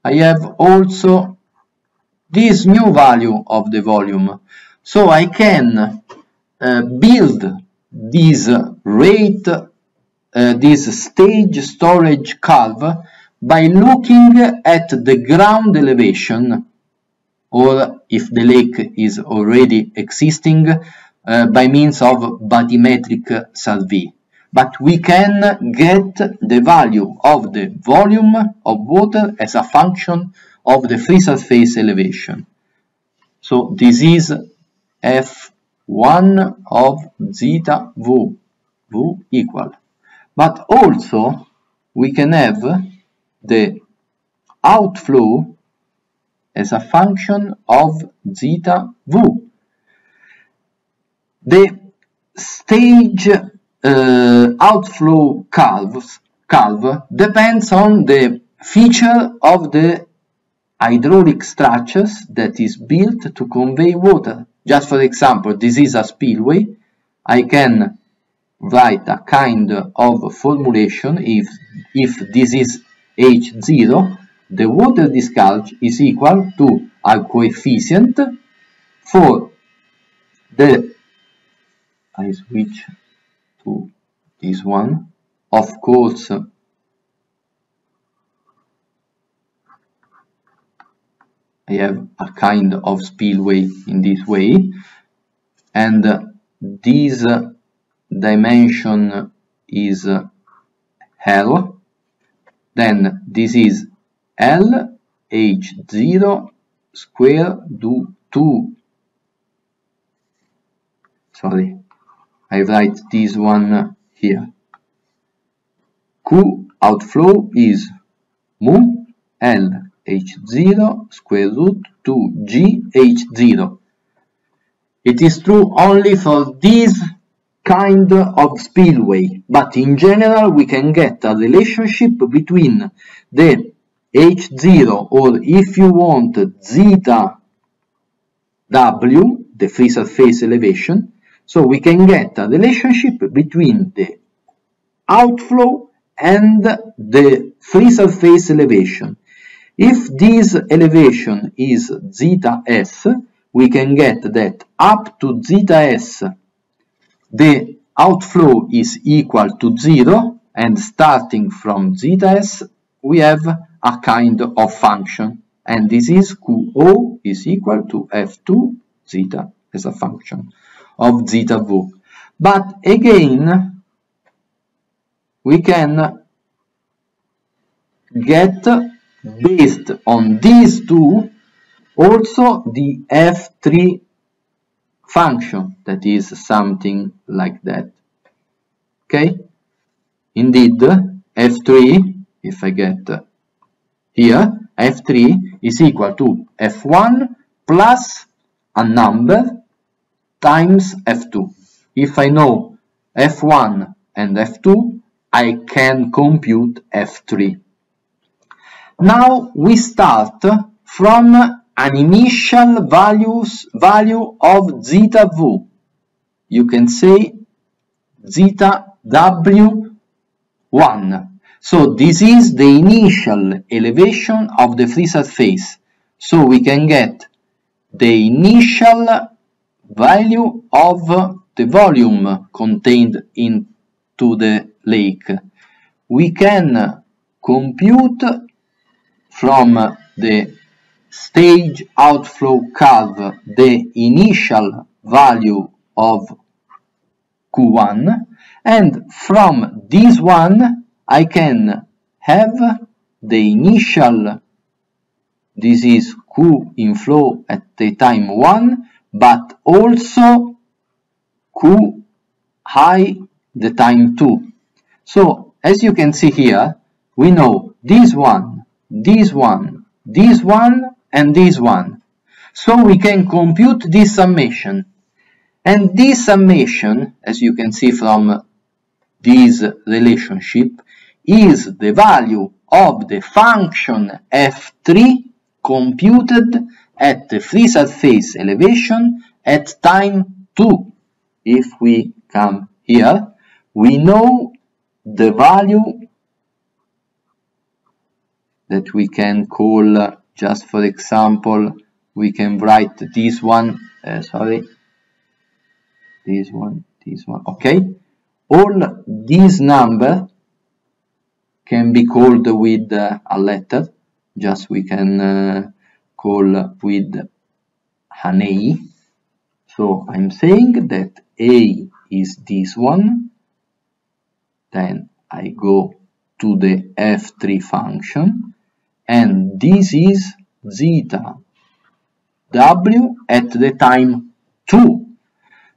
I have also this new value of the volume. So I can uh, build this rate, uh, this stage storage curve by looking at the ground elevation or if the lake is already existing uh, by means of bathymetric survey. But we can get the value of the volume of water as a function of the free surface elevation. So this is F1 of zeta V, V equal. But also we can have the outflow as a function of zeta V. The stage uh, outflow curves, curve depends on the feature of the hydraulic structures that is built to convey water. Just for example, this is a spillway. I can write a kind of formulation if, if this is H0, the water discharge is equal to a coefficient for the, I switch to this one, of course I have a kind of spillway in this way. And uh, this uh, dimension is uh, L. Then this is L H0 square do 2 sorry I write this one here. Q outflow is mu L h0 square root 2g h0. It is true only for this kind of spillway, but in general we can get a relationship between the h0 or if you want zeta w, the free surface elevation, so we can get a relationship between the outflow and the free surface elevation. If this elevation is zeta s, we can get that up to zeta s the outflow is equal to 0 and starting from zeta s we have a kind of function and this is qo is equal to f2 zeta as a function of zeta v. But again we can get based on these two also the f3 function that is something like that. Okay? Indeed, f3, if I get here, f3 is equal to f1 plus a number times f2. If I know f1 and f2, I can compute f3. Now we start from an initial values value of zeta v. You can say zeta w1. So this is the initial elevation of the free surface. So we can get the initial value of the volume contained into the lake. We can compute from the stage outflow curve the initial value of Q1 and from this one I can have the initial this is Q inflow at the time 1 but also Q high the time 2 so as you can see here we know this one this one this one and this one. So we can compute this summation. And this summation, as you can see from this relationship, is the value of the function f3 computed at the free surface elevation at time 2. If we come here, we know the value that we can call just for example we can write this one uh, sorry this one this one okay? All these number can be called with uh, a letter just we can uh, call with an A. So I'm saying that A is this one then I go to the f3 function and this is zeta. W at the time 2.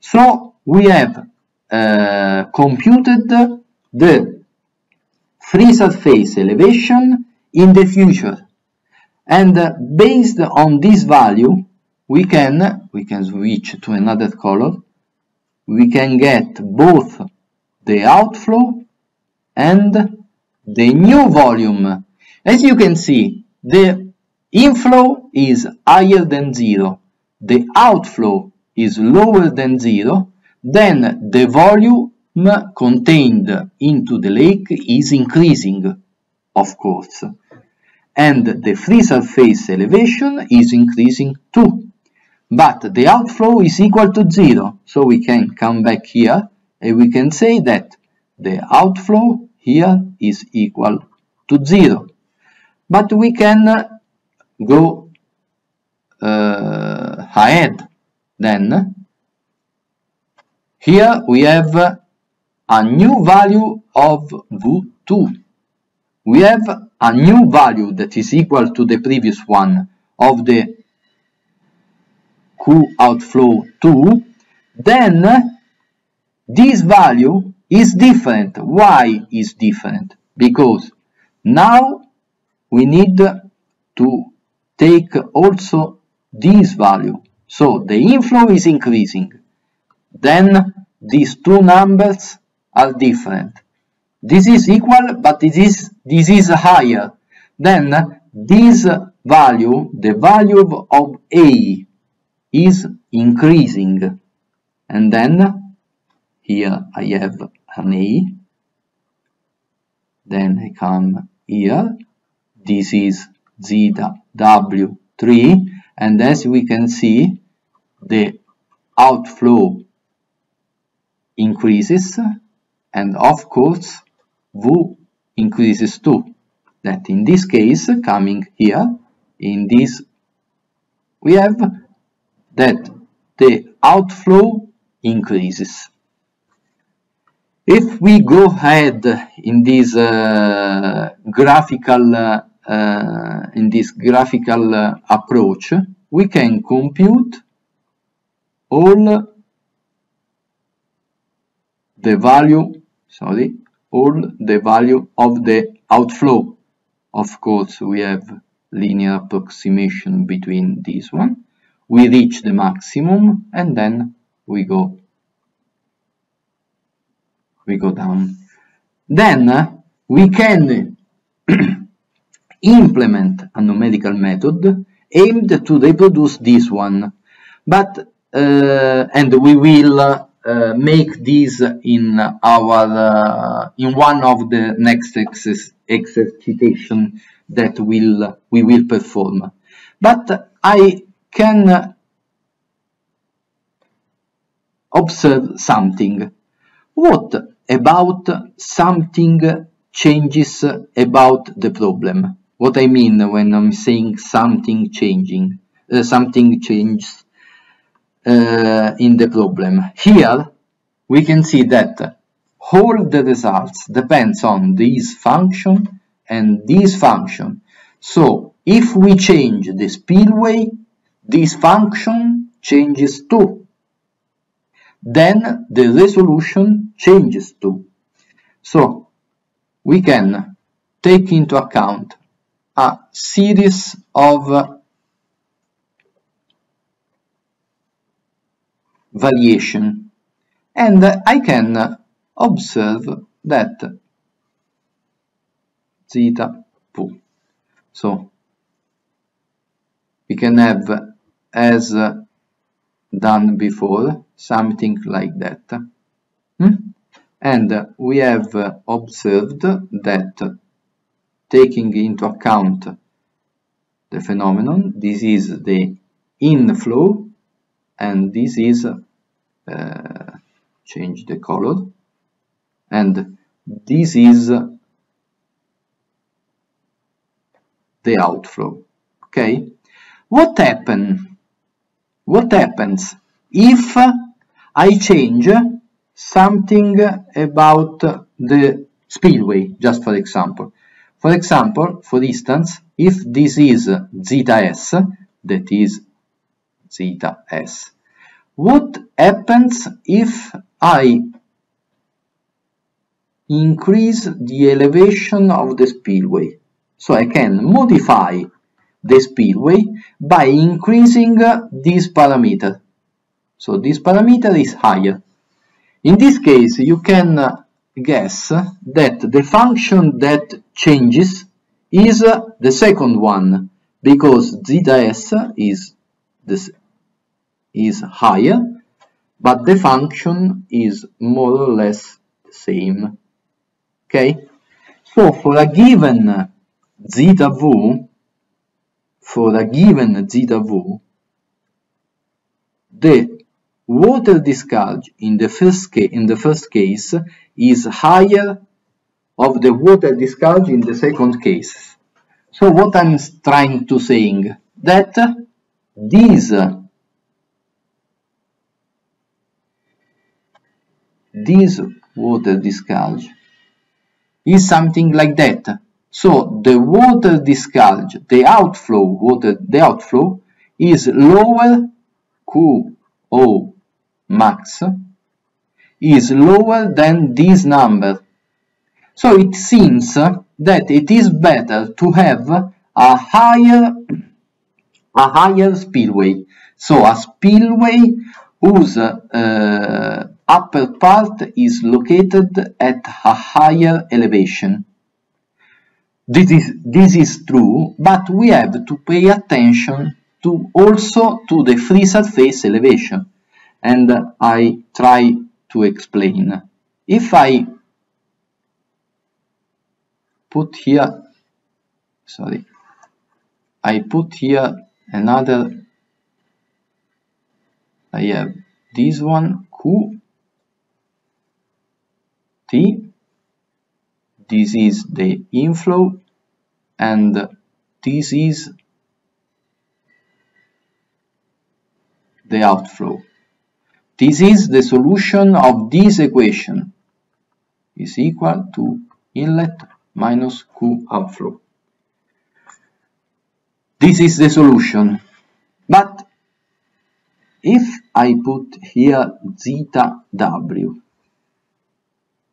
So we have uh, computed the free surface elevation in the future. And uh, based on this value we can we can switch to another color. We can get both the outflow and the new volume as you can see, the inflow is higher than zero, the outflow is lower than zero, then the volume contained into the lake is increasing, of course, and the free surface elevation is increasing too. But the outflow is equal to zero, so we can come back here and we can say that the outflow here is equal to zero but we can go uh, ahead then. Here we have a new value of v2 we have a new value that is equal to the previous one of the q outflow 2 then this value is different. Why is different? Because now we need to take also this value. So the inflow is increasing. Then these two numbers are different. This is equal, but this is, this is higher. Then this value, the value of A is increasing. And then here I have an A. Then I come here this is zeta w3 and as we can see the outflow increases and of course v increases too. That in this case coming here in this we have that the outflow increases. If we go ahead in this uh, graphical uh, in this graphical uh, approach, we can compute all the value, sorry, all the value of the outflow. Of course, we have linear approximation between this one. We reach the maximum and then we go we go down. Then we can implement a numerical method aimed to reproduce this one. But uh, and we will uh, make this in our uh, in one of the next exercitation that will we will perform. But I can observe something. What about something changes about the problem? What I mean when I'm saying something changing, uh, something changes uh, in the problem. Here we can see that all the results depends on this function and this function. So if we change the spillway, this function changes too. Then the resolution changes too. So we can take into account a series of variation and I can observe that zeta pu. So we can have as done before something like that. Hmm? And we have observed that taking into account the phenomenon, this is the inflow and this is uh, change the color and this is the outflow. Okay? What happen what happens if I change something about the spillway just for example for example for instance if this is zeta s that is zeta s what happens if I increase the elevation of the spillway? So I can modify the spillway by increasing this parameter. So this parameter is higher. In this case, you can guess that the function that changes is the second one because zeta s is the is higher, but the function is more or less the same. Okay? So for a given zeta v, for a given zeta v, the water discharge in the first in the first case is higher of the water discharge in the second case. So what I'm trying to saying that this this water discharge is something like that. So the water discharge, the outflow water, the outflow is lower QO max is lower than this number. So it seems that it is better to have a higher a higher spillway. So a spillway whose uh, upper part is located at a higher elevation. This is, this is true, but we have to pay attention to also to the free surface elevation. And I try to explain. If I put here, sorry, I put here another, I have this one, Q T. This is the inflow and this is the outflow. This is the solution of this equation is equal to inlet minus Q outflow. This is the solution. But if I put here zeta w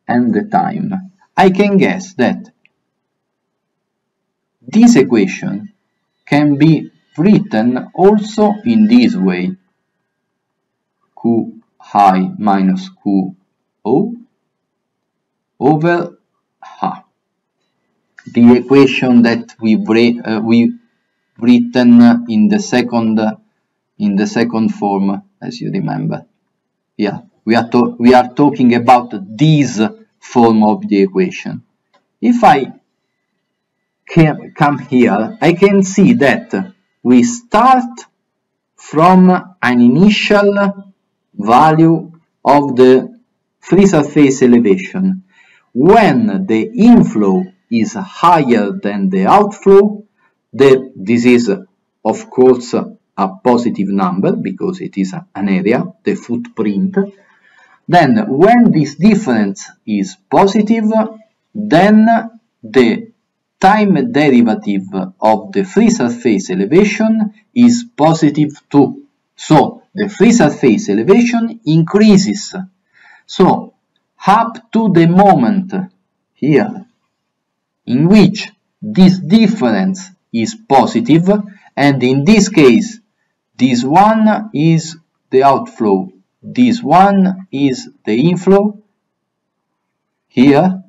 and the time, I can guess that this equation can be written also in this way q i minus q o over h. The equation that we uh, we written in the second in the second form as you remember. Yeah we are we are talking about this form of the equation. If i come here i can see that we start from an initial value of the free surface elevation when the inflow is higher than the outflow the, this is of course a positive number because it is an area the footprint then when this difference is positive then the time derivative of the free surface elevation is positive too. So the free surface elevation increases. So up to the moment here in which this difference is positive and in this case this one is the outflow this one is the inflow here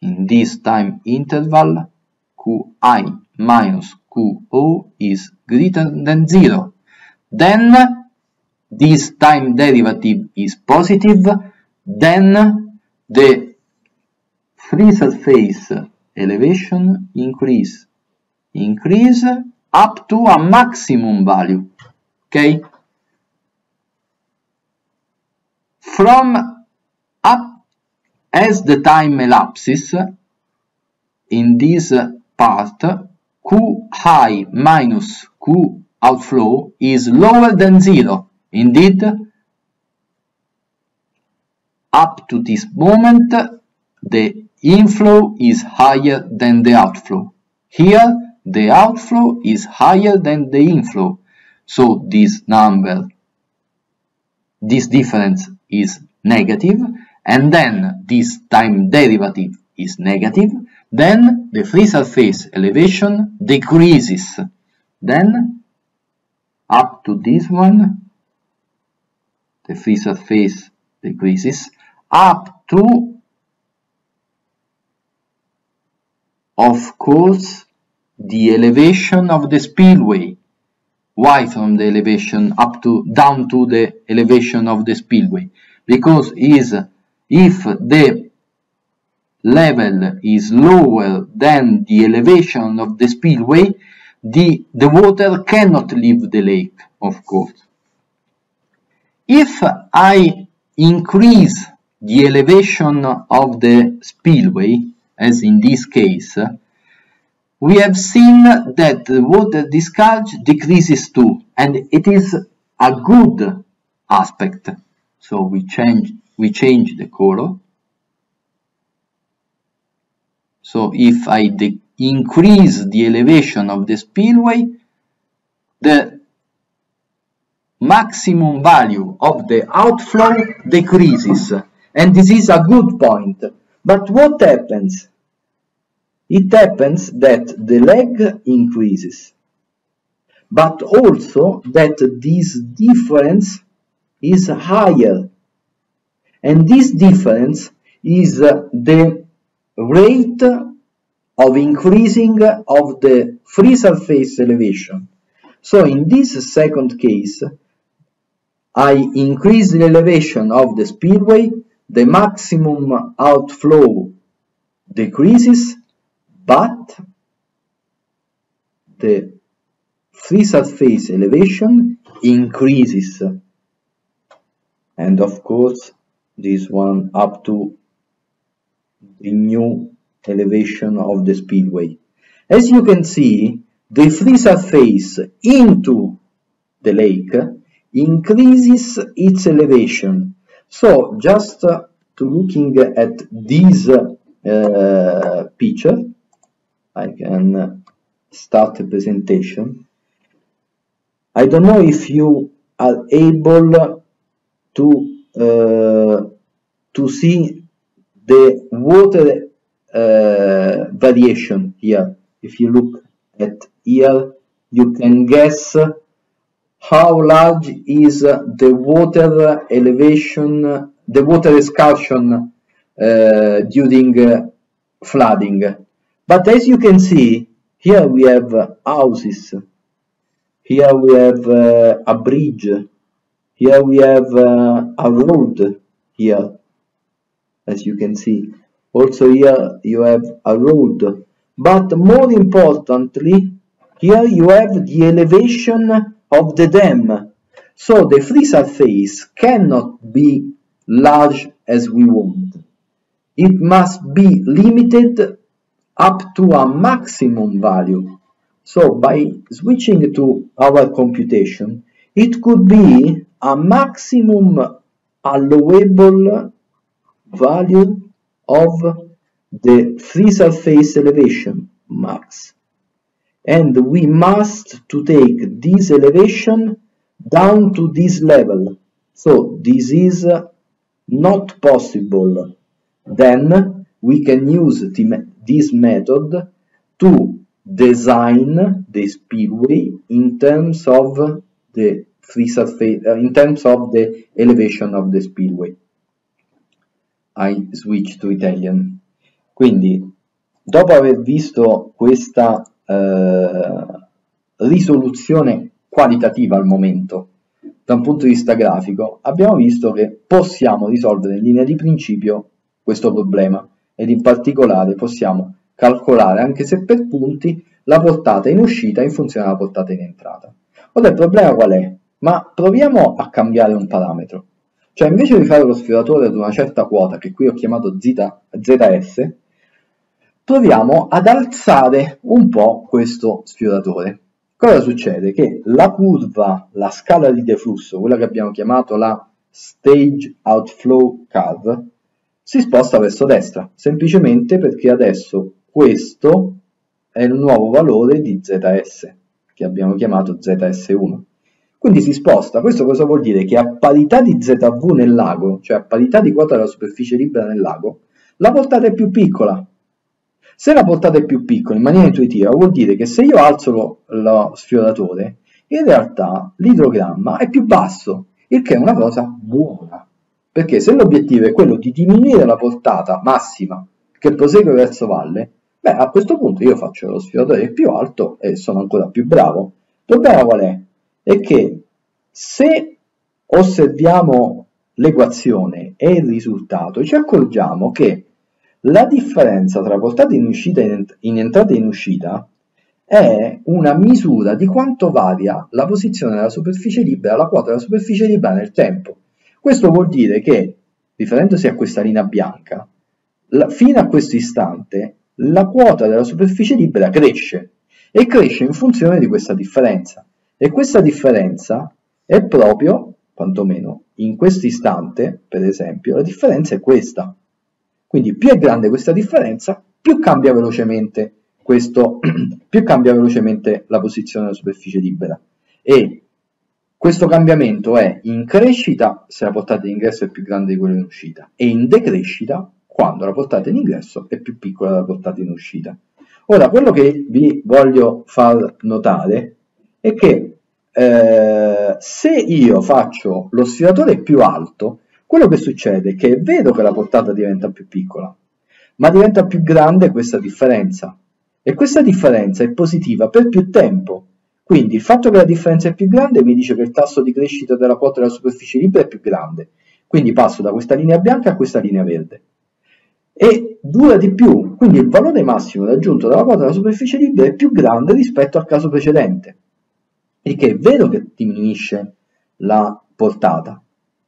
in this time interval qi minus qo is greater than 0 then this time derivative is positive. Then the free surface elevation increase increase up to a maximum value okay? From up as the time elapses, in this part, Q high minus Q outflow is lower than zero. Indeed, up to this moment, the inflow is higher than the outflow. Here, the outflow is higher than the inflow. So this number, this difference is negative and then this time derivative is negative, then the free surface elevation decreases. Then up to this one, the free surface decreases up to, of course, the elevation of the spillway. Why from the elevation up to down to the elevation of the spillway? Because is if the level is lower than the elevation of the spillway, the, the water cannot leave the lake, of course. If I increase the elevation of the spillway, as in this case, we have seen that the water discharge decreases too, and it is a good aspect. So we change we change the color. So if I increase the elevation of the spillway, the maximum value of the outflow decreases. And this is a good point. But what happens? It happens that the leg increases, but also that this difference is higher and this difference is the rate of increasing of the free surface elevation. So in this second case, I increase the elevation of the spillway, the maximum outflow decreases, but the free surface elevation increases. And of course, this one up to the new elevation of the spillway. As you can see, the free surface into the lake increases its elevation. So just uh, to looking at this uh, picture, I can start the presentation. I don't know if you are able to uh, to see the water variation here. If you look at here, you can guess how large is the water elevation, the water excursion uh, during uh, flooding. But as you can see, here we have houses, here we have uh, a bridge, here we have uh, a road here, as you can see. Also here you have a road. But more importantly, here you have the elevation of the dam. So the free surface cannot be large as we want. It must be limited up to a maximum value. So by switching to our computation, it could be a maximum allowable value of the free surface elevation max and we must to take this elevation down to this level. So this is not possible. Then we can use this method to design the spillway in terms of the free surface uh, in terms of the elevation of the spillway I switch to Italian quindi dopo aver visto questa eh, risoluzione qualitativa al momento da un punto di vista grafico, abbiamo visto che possiamo risolvere in linea di principio questo problema ed in particolare possiamo calcolare, anche se per punti, la portata in uscita in funzione della portata in entrata. Ora il problema qual è? Ma proviamo a cambiare un parametro. Cioè invece di fare lo sfioratore ad una certa quota, che qui ho chiamato ZS, proviamo ad alzare un po' questo sfioratore. Cosa succede? Che la curva, la scala di deflusso, quella che abbiamo chiamato la Stage Outflow Curve, si sposta verso destra, semplicemente perché adesso questo è il nuovo valore di ZS, che abbiamo chiamato ZS1. Quindi si sposta, questo cosa vuol dire? Che a parità di ZV nel lago, cioè a parità di quota della superficie libera nel lago, la portata è più piccola, se la portata è più piccola in maniera intuitiva vuol dire che se io alzo lo, lo sfioratore, in realtà l'idrogramma è più basso, il che è una cosa buona. Perché se l'obiettivo è quello di diminuire la portata massima che prosegue verso valle, beh a questo punto io faccio lo sfioratore più alto e sono ancora più bravo. Il problema qual è? È che se osserviamo l'equazione e il risultato, ci accorgiamo che la differenza tra portata in uscita in entrata e in uscita è una misura di quanto varia la posizione della superficie libera, la quota della superficie libera nel tempo. Questo vuol dire che, riferendosi a questa linea bianca, la, fino a questo istante la quota della superficie libera cresce e cresce in funzione di questa differenza. E questa differenza è proprio, quantomeno in questo istante, per esempio, la differenza è questa. Quindi più è grande questa differenza, più cambia velocemente, questo, più cambia velocemente la posizione della superficie libera. E questo cambiamento è in crescita se la portata di ingresso è più grande di quella in uscita e in decrescita quando la portata in ingresso è più piccola della portata in uscita. Ora, quello che vi voglio far notare è che eh, se io faccio lo sfilatore più alto, quello che succede è che è vero che la portata diventa più piccola, ma diventa più grande questa differenza. E questa differenza è positiva per più tempo. Quindi il fatto che la differenza è più grande mi dice che il tasso di crescita della quota della superficie libera è più grande. Quindi passo da questa linea bianca a questa linea verde. E dura di più, quindi il valore massimo raggiunto dalla quota della superficie libera è più grande rispetto al caso precedente. Il che è vero che diminuisce la portata,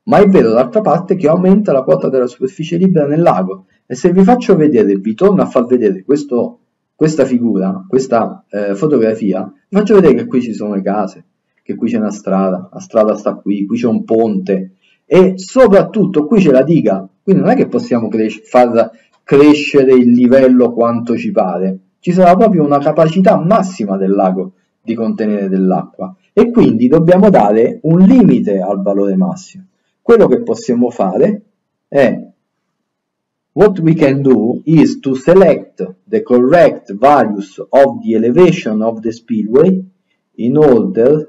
ma è vero d'altra parte che aumenta la quota della superficie libera nel lago. E se vi faccio vedere, vi torno a far vedere questo, questa figura, questa eh, fotografia, vi faccio vedere che qui ci sono le case, che qui c'è una strada, la strada sta qui, qui c'è un ponte e soprattutto qui c'è la diga, quindi non è che possiamo cres far crescere il livello quanto ci pare, ci sarà proprio una capacità massima del lago di contenere dell'acqua e quindi dobbiamo dare un limite al valore massimo. Quello che possiamo fare è What we can do is to select the correct values of the elevation of the spillway in order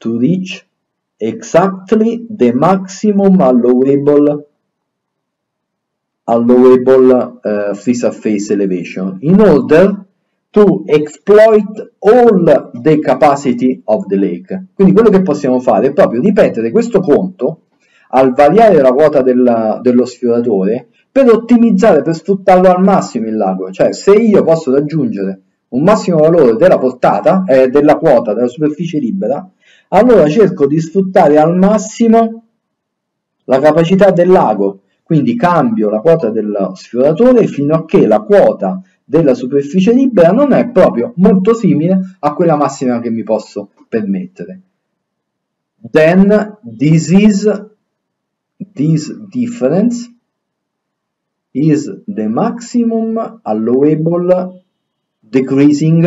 to reach exactly the maximum allowable allowable uh, free surface elevation in order to exploit all the capacity of the lake. Quindi quello che possiamo fare è proprio ripetere questo conto al variare la quota della, dello sfioratore per ottimizzare, per sfruttarlo al massimo il lago. Cioè se io posso raggiungere un massimo valore della portata, eh, della quota, della superficie libera, allora cerco di sfruttare al massimo la capacità del lago, quindi cambio la quota dello sfioratore fino a che la quota della superficie libera non è proprio molto simile a quella massima che mi posso permettere. Then this is this difference is the maximum allowable decreasing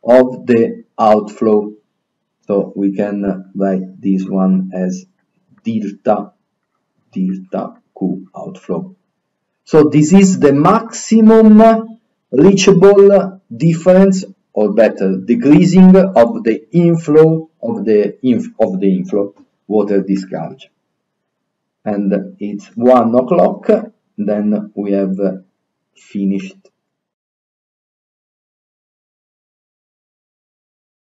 of the outflow. So we can write this one as delta delta Q outflow. So this is the maximum reachable difference or better decreasing of the inflow of the inf of the inflow water discharge. And it's one o'clock, then we have finished